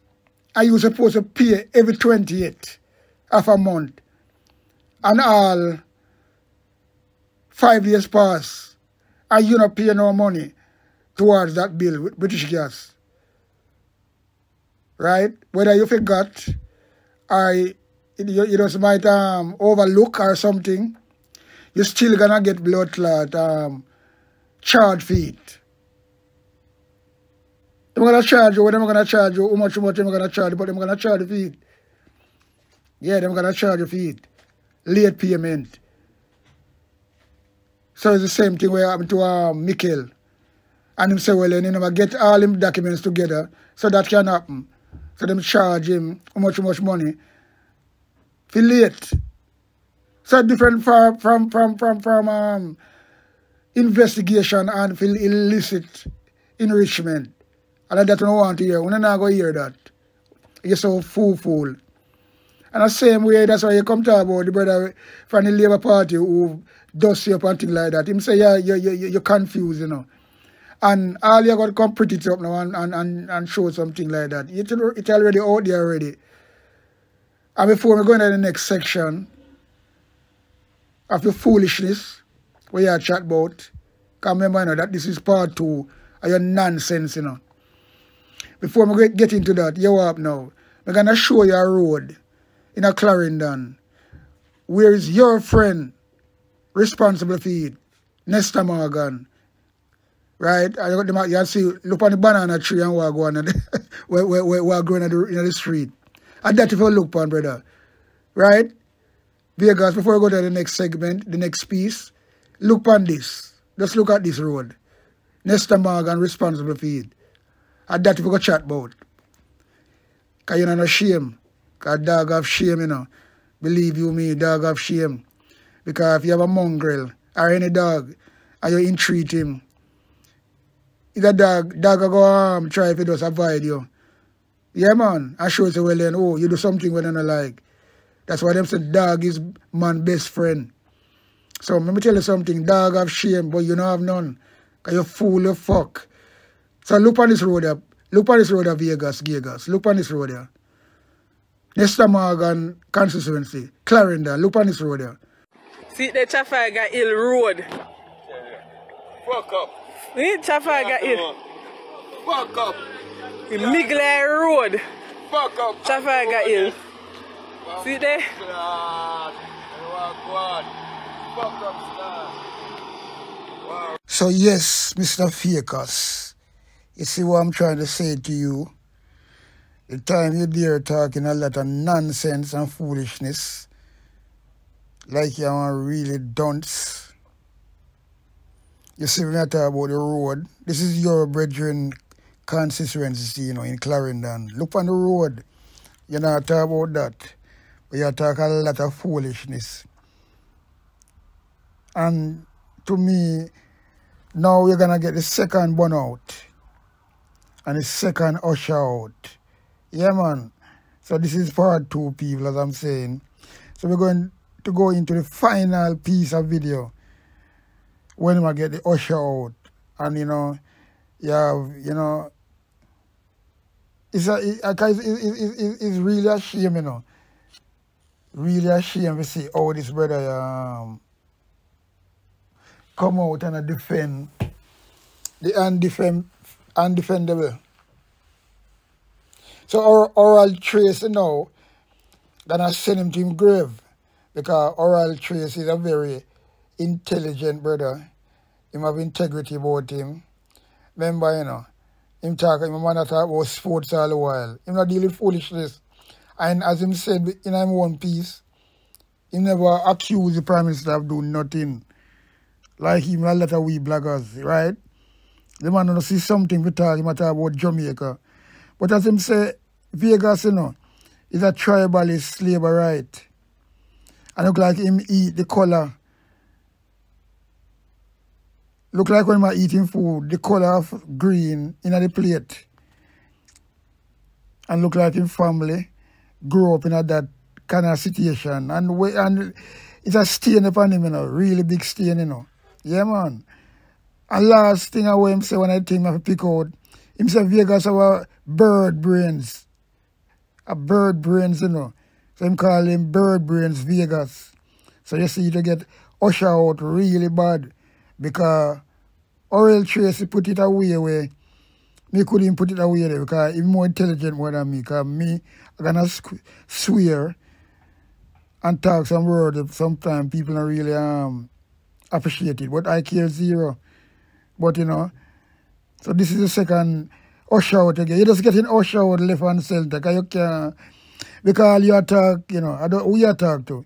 are you supposed to pay every 28th of a month and all five years pass and you not pay no money towards that bill with British gas. Right? Whether you forgot or you, you just might um, overlook or something, you still gonna get blood clot um, charge feet. They're gonna charge you, what am I gonna charge you, how much, how much am I gonna charge you, but I'm gonna charge the feet. Yeah, they're gonna charge the feet. Late payment. So it's the same thing where happened to um. And him say, well, then, you know, get all him documents together so that can happen. So them charge him much, much money. For late. So different from from from from, from um, investigation and for illicit enrichment. And that we don't want to hear. Not going to hear that. You're so fool-fool. And the same way, that's why you come talk about the brother from the Labour Party who does you up and things like that. Him say, yeah, you, you, you're confused, you know. And all you got to come pretty it up now and, and, and, and show something like that. It, it's already out there already. And before we go into the next section of the foolishness we are chat about, because remember you know, that this is part two of your nonsense, you know. Before we get into that, you up now. We're going to show you a road in a Clarendon where is your friend responsible for it, Nesta Morgan. Right? I got them you see, look on the banana tree and walk on [laughs] where, where, where, where growing in the, in the street. And that if you look on, brother. Right? Vegas, before we go to the next segment, the next piece, look on this. Just look at this road. Nesta Morgan responsible for it. And that we go chat about. Because you're not shame. Because dog have shame, you know. Believe you me, dog have shame. Because if you have a mongrel or any dog and you entreat him, if dog, dog will go um, try if he does avoid you. Yeah, man. I show you well then, oh, you do something when I don't like. That's why them say dog is man best friend. So let me tell you something, dog have shame, but you don't have none. Because you fool, you fuck. So look on this road up. Look on this road of Vegas, Vegas. Look on this road here. Nesta Morgan constituency, Clarendon. Look on this road here. See the Trafalgar Hill Road. Fuck up. See Trafalgar Hill. Fuck up. The Migler Road. Fuck up. Trafalgar Hill. See there? God. Go on. Fuck up, star. Wow. So yes, Mr. Fakers, you see what I'm trying to say to you? The time you're there talking a lot of nonsense and foolishness, like you are really dunce. You see when I talk about the road, this is your brethren constituency, you know, in Clarendon. Look on the road. You not talk about that. But you talk a lot of foolishness. And to me, now we're gonna get the second one out. And the second usher out. Yeah man. So this is part two people as I'm saying. So we're going to go into the final piece of video when we get the usher out. And you know, you have, you know, it's, a, it, it's, it's, it's really a shame, you know. Really a shame to see all this brother um, come out and defend the undefend, undefendable. So oral trace you know, gonna send him to him grave because oral trace is a very intelligent brother. Him have integrity about him. Remember, you know, him talk, him man talk about sports all the while. Him not deal with foolishness. And as him said in him one piece, he never accused the Prime Minister of doing nothing. Like him a lot of we bloggers, right? The man don't see something we talk, him talk about Jamaica. But as him say, Vegas, you know, is a tribalist slave right. And look like him eat the color. Look like when I'm eating food, the color of green in the plate. and look like him family grow up in a that kind of situation. And we, and it's a stain upon him, you know, really big stain, you know. Yeah, man. And last thing I want him say when I think I pick out, him say Vegas have a bird brains. A bird brains, you know. So him call him bird brains Vegas. So you see to get usher out really bad because Oral Tracy put it away where me couldn't put it away there because he's more intelligent than me because me I'm gonna swear and talk some words that sometimes people don't really um appreciate it. But I care zero. But you know, so this is the second usher out again. You're just getting usher out left and center because you can because you attack, you know, I don't who you attack to.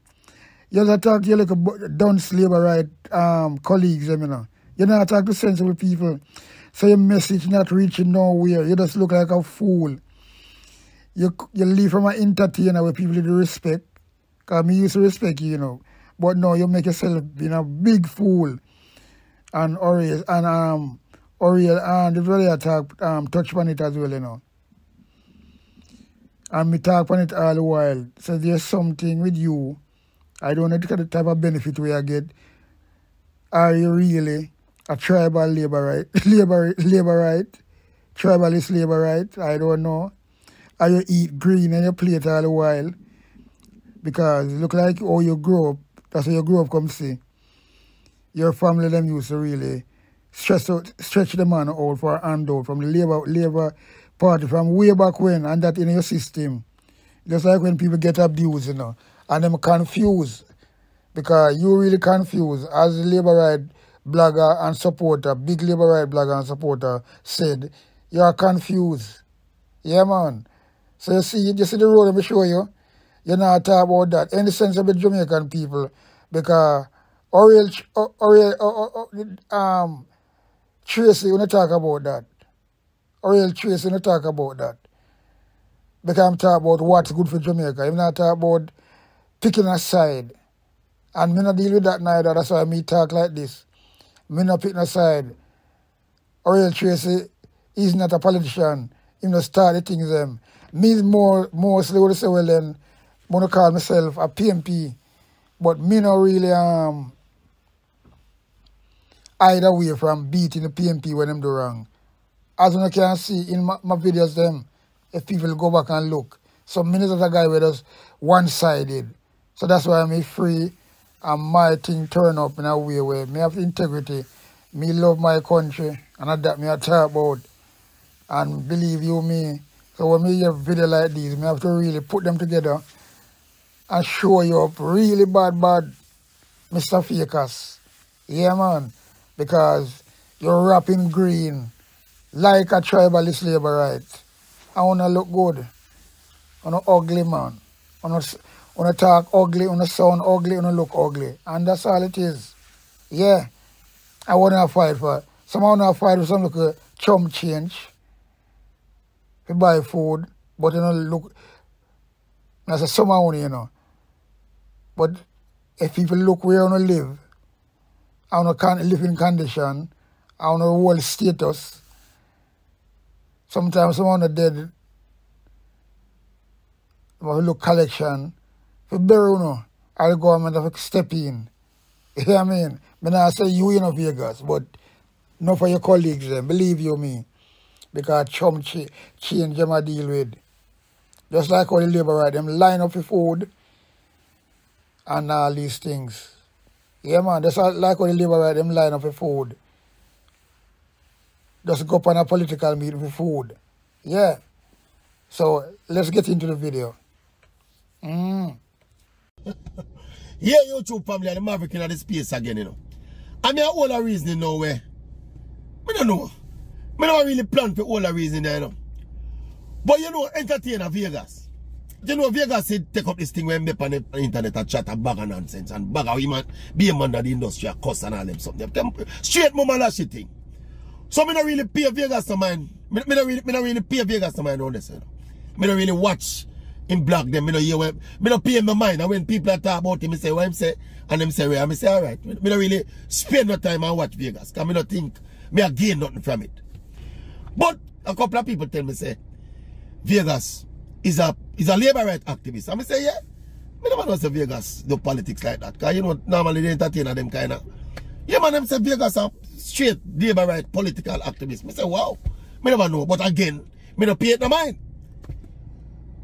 You attack your like down labor right um colleagues, you know. You don't attack the sensible people. So your message not reaching nowhere. You just look like a fool. You you leave from an entertainer where people do respect. Because me used to respect you, you know. But no, you make yourself being a big fool. And Oriel and um Oriel and the brother attack um touch on it as well, you know. And me talk on it all the while. So there's something with you. I don't know the type of benefit we I get. Are you really a tribal labor right? [laughs] labor labor right? Tribalist labor right? I don't know. Are you eat green in your plate all the while? Because it look like how you grow up, that's how you grow up come see. Your family them used to really stretch out, stretch the man out for a handout from the labor labor party from way back when and that in your system. Just like when people get abused, you know, and them confused. Because you really confused as a labor right blogger and supporter, big labor right blogger and supporter said, you are confused. Yeah man. So you see, you see the road I'm show you, you're not talking about that. Any sense of the Jamaican people, because Oriel, Oriel, um, Tracy, you not talk about that. Oriel Tracy, not talk about that. Because I'm talking about what's good for Jamaica. I'm not talking about picking a side. And me not deal with that neither. That's why me talk like this. Me not picking a side. Oriel Tracy is not a politician. He not start the things them. Me more mostly would say, well then, I'm gonna call myself a PNP. But me not really um either way from beating the PNP when them do wrong. As you can see in my, my videos them, if people go back and look, some minutes of a guy were one-sided. So that's why I'm free and my thing turn up in a way where me have integrity, me love my country, and that me I talk about. And believe you me, so when me hear video like these, me have to really put them together and show you up really bad, bad, Mr. Fakers. Yeah, man. Because you're wrapping green like a tribalist labor right. I want to look good. I want ugly, man. I want to talk ugly, I want to sound ugly, I want to look ugly. And that's all it is. Yeah. I want to fight for Someone want to fight for some look chum change to buy food, but you know, look, that's a summer only, you know. But if people look where want to live, I want to living condition, I want to world status, sometimes someone dead, want to look collection, for know, all the government to step in. You know what I mean? But I say you in Vegas, but not for your colleagues, then, believe you me because chum ch change them I deal with. Just like all the labor right, them line up for food and all these things. Yeah man, just like all the labor right, them line up for food. Just go on a political meeting for food. Yeah. So let's get into the video. Mm. [laughs] yeah, YouTube family and the Maverick in the space again, you know. I mean, all the reason know where. I don't know. I don't really plan for all the reason there, you know. But you know, entertainer Vegas. You know, Vegas said take up this thing when they on the internet and chat a bag of nonsense and bag of women, be a man of the industry, a cuss and all them something. Straight mama lashy thing. So me not really pay Vegas to mind. Me, me, not really, me not really pay Vegas to mind on this. Me not really watch him blog them. Me not hear when, me not pay my mind. And when people talk about him, me say what him say, and them say, well, I say, alright. Me, me not really spend no time and watch Vegas. Because me not think me I gain nothing from it. But a couple of people tell me, say, Vegas, is a is a labor right activist. I say, yeah. Me never know say Vegas do politics like that. Cause you know normally they entertain them kind of. Yeah man, them say Vegas are straight labor right political activists. Me say, wow. Me never know. But again, me no pay it no mind.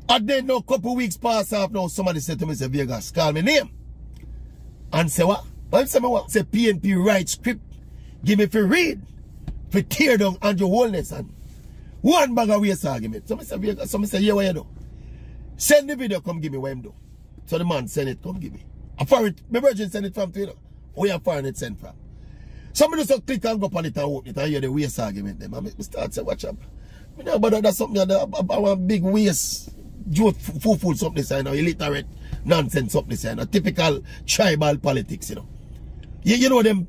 And then no couple weeks pass off now, somebody said to me, say Vegas, call me name. And say what? I say me what? Say PNP write script. Give me for read. For tear down Andrew Holness and one bag of waste argument. So I say, Vegas, so I say, yeah, what you do? Send the video, come give me what him do. So the man send it, come give me. I foreign, my virgin send it from Twitter. Foreign it sent from? Somebody just click and go on it and open it and hear the waste argument. Them. I make start say, watch up. You know, but that's something that I want big waste. Full full something this you know, illiterate nonsense something this you know, typical tribal politics, you know. You, you know them,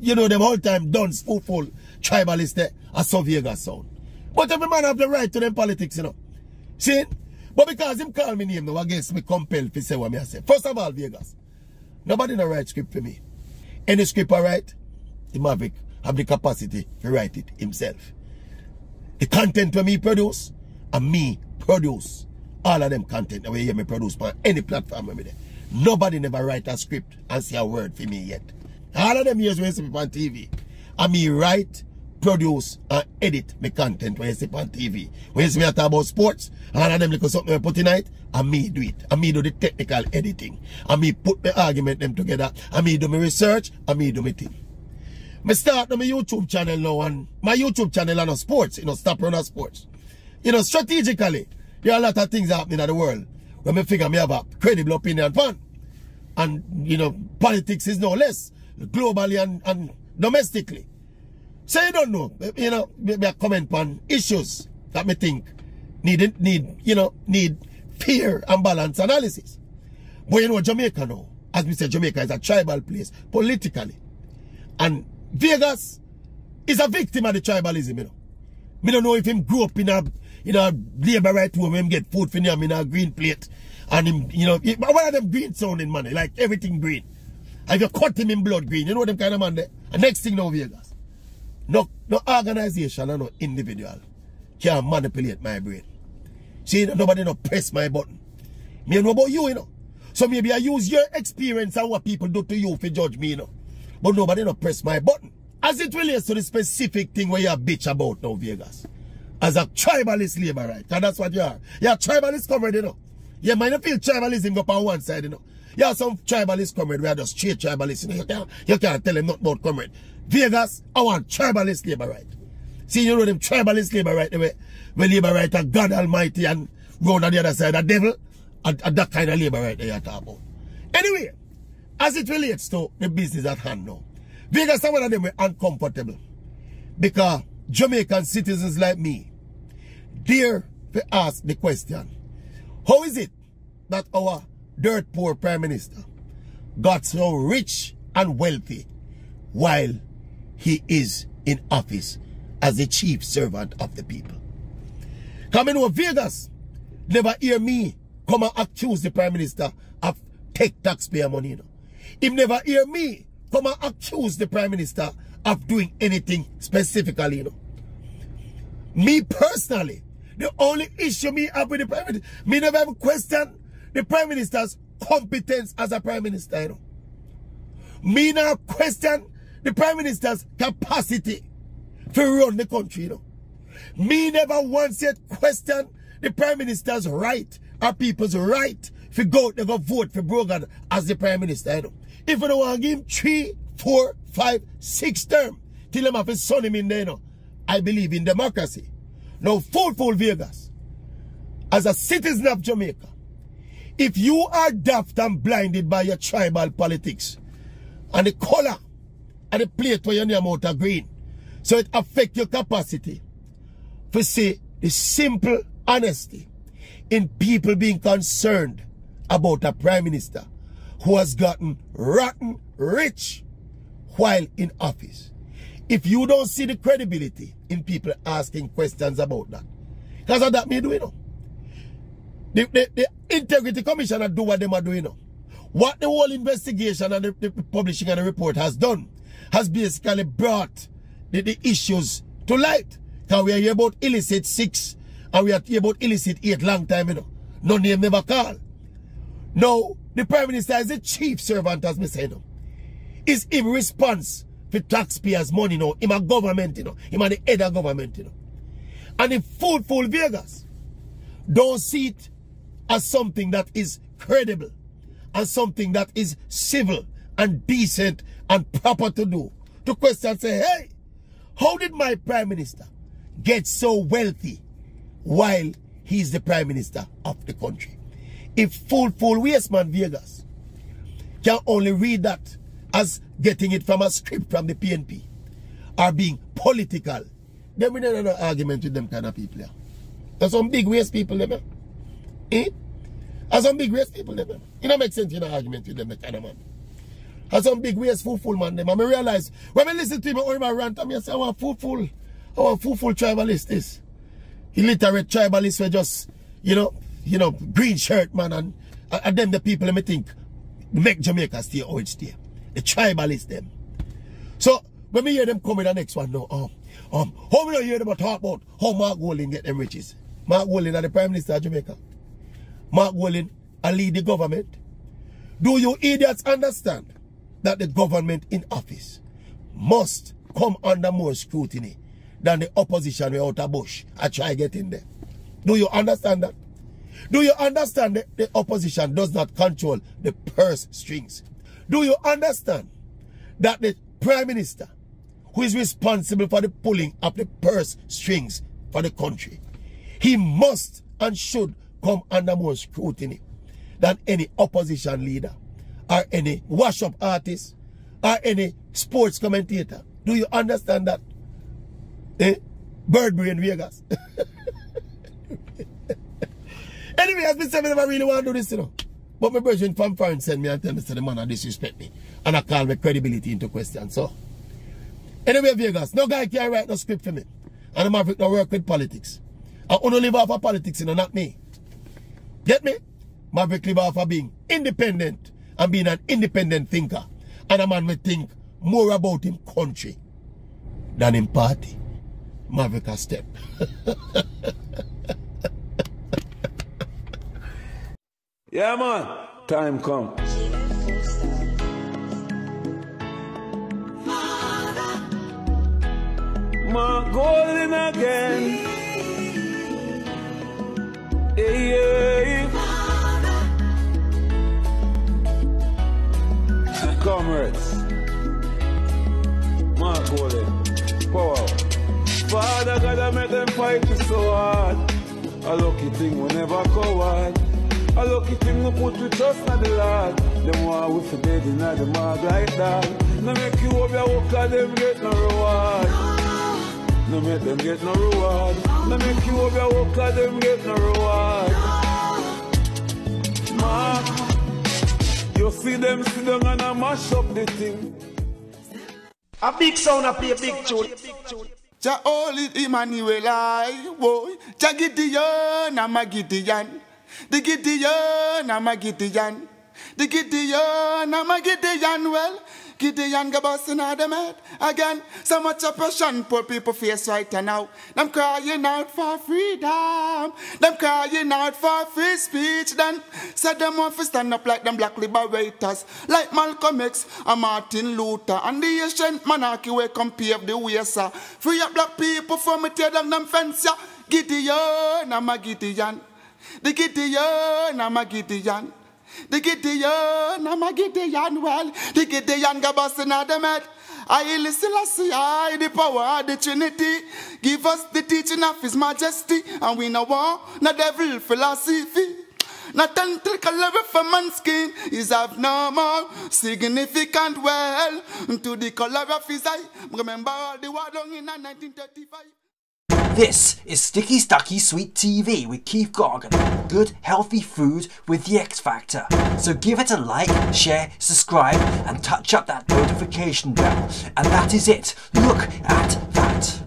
you know them all time full full tribalist there, a Vegas sound. But every man have the right to them politics, you know. See? But because him call me name now, I guess me compelled to say what me I say. First of all, Vegas, nobody no write script for me. Any script I write, the Maverick have the capacity to write it himself. The content when me produce, and me produce all of them content that we hear me produce on any platform with me. Nobody never write a script and say a word for me yet. All of them years when see on TV, and me write, produce, and edit my content when you see on TV. When you see me talk about sports, all of them look something I put in it, and me do it. And me do the technical editing. And me put the argument them together. And me do my research, and me do my thing. Me start my YouTube channel now, and my YouTube channel on sports, you know, stop running sports. You know, strategically, there are a lot of things happening in the world when me figure me have a credible opinion upon. And, you know, politics is no less, globally and, and domestically. So you don't know, you know, me, me comment on issues that me think need, need, you know, need fear and balance analysis. But you know, Jamaica now, as we said, Jamaica is a tribal place politically. And Vegas is a victim of the tribalism, you know. Me don't know if him grew up in a in a labor right home, him get food for him in a green plate. And him, you know, he, one of them green sounding money, like everything green. If you cut him in blood green, you know them kind of man there. And next thing now, Vegas. No, no organization or no individual can manipulate my brain. See, nobody no press my button. Me know about you, you know. So maybe I use your experience and what people do to you for judge me, you know. But nobody no press my button. As it relates to the specific thing where you are bitch about now, Vegas. As a tribalist labor right. And that's what you are. You're a tribalist comrade, you know. Yeah, man, you feel tribalism go on one side, you know. You have some tribalist comrade where just straight tribalist, you know. You can't, you can't tell them nothing about comrade. Vegas, I want tribalist labor right. See, you know them tribalist labor right, way, where labor right are God Almighty and round on the other side, the devil, and, and that kind of labor right there you talk about. Anyway, as it relates to the business at hand now, Vegas, some of them were uncomfortable because Jamaican citizens like me dare to ask the question, how is it that our dirt poor prime minister got so rich and wealthy while he is in office as the chief servant of the people? Coming over Vegas, never hear me come and accuse the prime minister of take taxpayer money. You know. He never hear me come and accuse the prime minister of doing anything specifically. You know. Me personally, the only issue me have with the prime minister, me never have questioned the prime minister's competence as a prime minister. You know. Me now question the prime minister's capacity to run the country. You know. Me never once yet question the prime minister's right or people's right to go go vote for Brogan as the prime minister. You know. If you don't want to give him three, four, five, six term, till him have to son him in there, you know, I believe in democracy. Now, full Vegas, as a citizen of Jamaica, if you are daft and blinded by your tribal politics and the color and the plate where your name of green, so it affect your capacity to say the simple honesty in people being concerned about a prime minister who has gotten rotten rich while in office. If you don't see the credibility in people asking questions about that, because of that me do you know. The, the, the integrity commissioner do what they are doing now. What the whole investigation and the, the publishing of the report has done has basically brought the, the issues to light. Because we are here about illicit six and we are here about illicit eight long time, you know. No name never call. Now, the Prime Minister is the chief servant, as me say now. Is him response for taxpayers' money now. Him a government, you know. Him a the head of government, you know. And the fool fool Vegas don't see it as something that is credible and something that is civil and decent and proper to do. To question say, hey, how did my prime minister get so wealthy while he's the prime minister of the country? If fool fool Wasteman Vegas can only read that as getting it from a script from the PNP or being political, then we don't have no argument with them kind of people. Yeah. There's some big waste people there. Eh? There's some big waste people there. It don't make sense in an argument with them kind of man. There's some big waste fool man them. And I realize when I listen to him or him a rant, I say, I want fool. I want fool tribalist this. Illiterate tribalist were just, you know, you know, green shirt man and, and them the people let me think make Jamaica stay how it stay. The tribalist them. So when we hear them coming the next one now, um, um, how we don't hear them talk about how Mark Golding get them riches? Mark Golding are the Prime Minister of Jamaica. Mark Golding a lead the government. Do you idiots understand that the government in office must come under more scrutiny than the opposition without a bush I try get in there? Do you understand that? Do you understand that the opposition does not control the purse strings? Do you understand that the prime minister who is responsible for the pulling of the purse strings for the country, he must and should come under more scrutiny than any opposition leader or any wash-up artist or any sports commentator. Do you understand that? Eh? Bird brain Vegas. [laughs] anyway, as been saying, I really want to do this, you know. But my version from foreign send me and tell me that the man disrespect me. And I call my credibility into question. So, anyway, Vegas, no guy can write no script for me. And I'm Maverick no work with politics. I only live off of politics, you know, not me. Get me? Maverick live off of being independent and being an independent thinker. And a man will think more about him country than him party. Maverick a step. [laughs] Yeah, man. Time come. My golden again. God, I make them fight so hard. A lucky thing we never coward. A lucky thing we put we trust in the Lord. Them want we for dead in the mud like that. No make you over your work and them get no reward. No make them get no reward. No make you over your work and them get no reward. Man, you see them sit down and I mash up the thing. A big sound, I play a big tune. Jah holy Emmanuel, I boy. Jah Gideon, I'm a Gideon. The Gideon, I'm a Gideon. The Gideon, I'm a Gideon. Well, Gideon go busting out them head again. So much oppression poor people face right now. Them crying out for freedom. Them crying out for free speech. Then said them want to stand up like them black liberators, like Malcolm X and Martin Luther and the ancient monarchy where come pave the way, sir. Free up black people from me tear down them fence, yeah. Gideon, I'm a Gideon. The Gideon, I'm a Gideon. The Gideon, I'm a Gideon, well, the Gideon them head. I listen, I the power of the Trinity. Give us the teaching of His Majesty, and we know want no devil philosophy. Not a man's skin is of no more significant well to the color of his eye. Remember all the war long in 1935. This is Sticky Stucky Sweet TV with Keith Gorgan. Good, healthy food with the X Factor. So give it a like, share, subscribe, and touch up that notification bell. And that is it. Look at that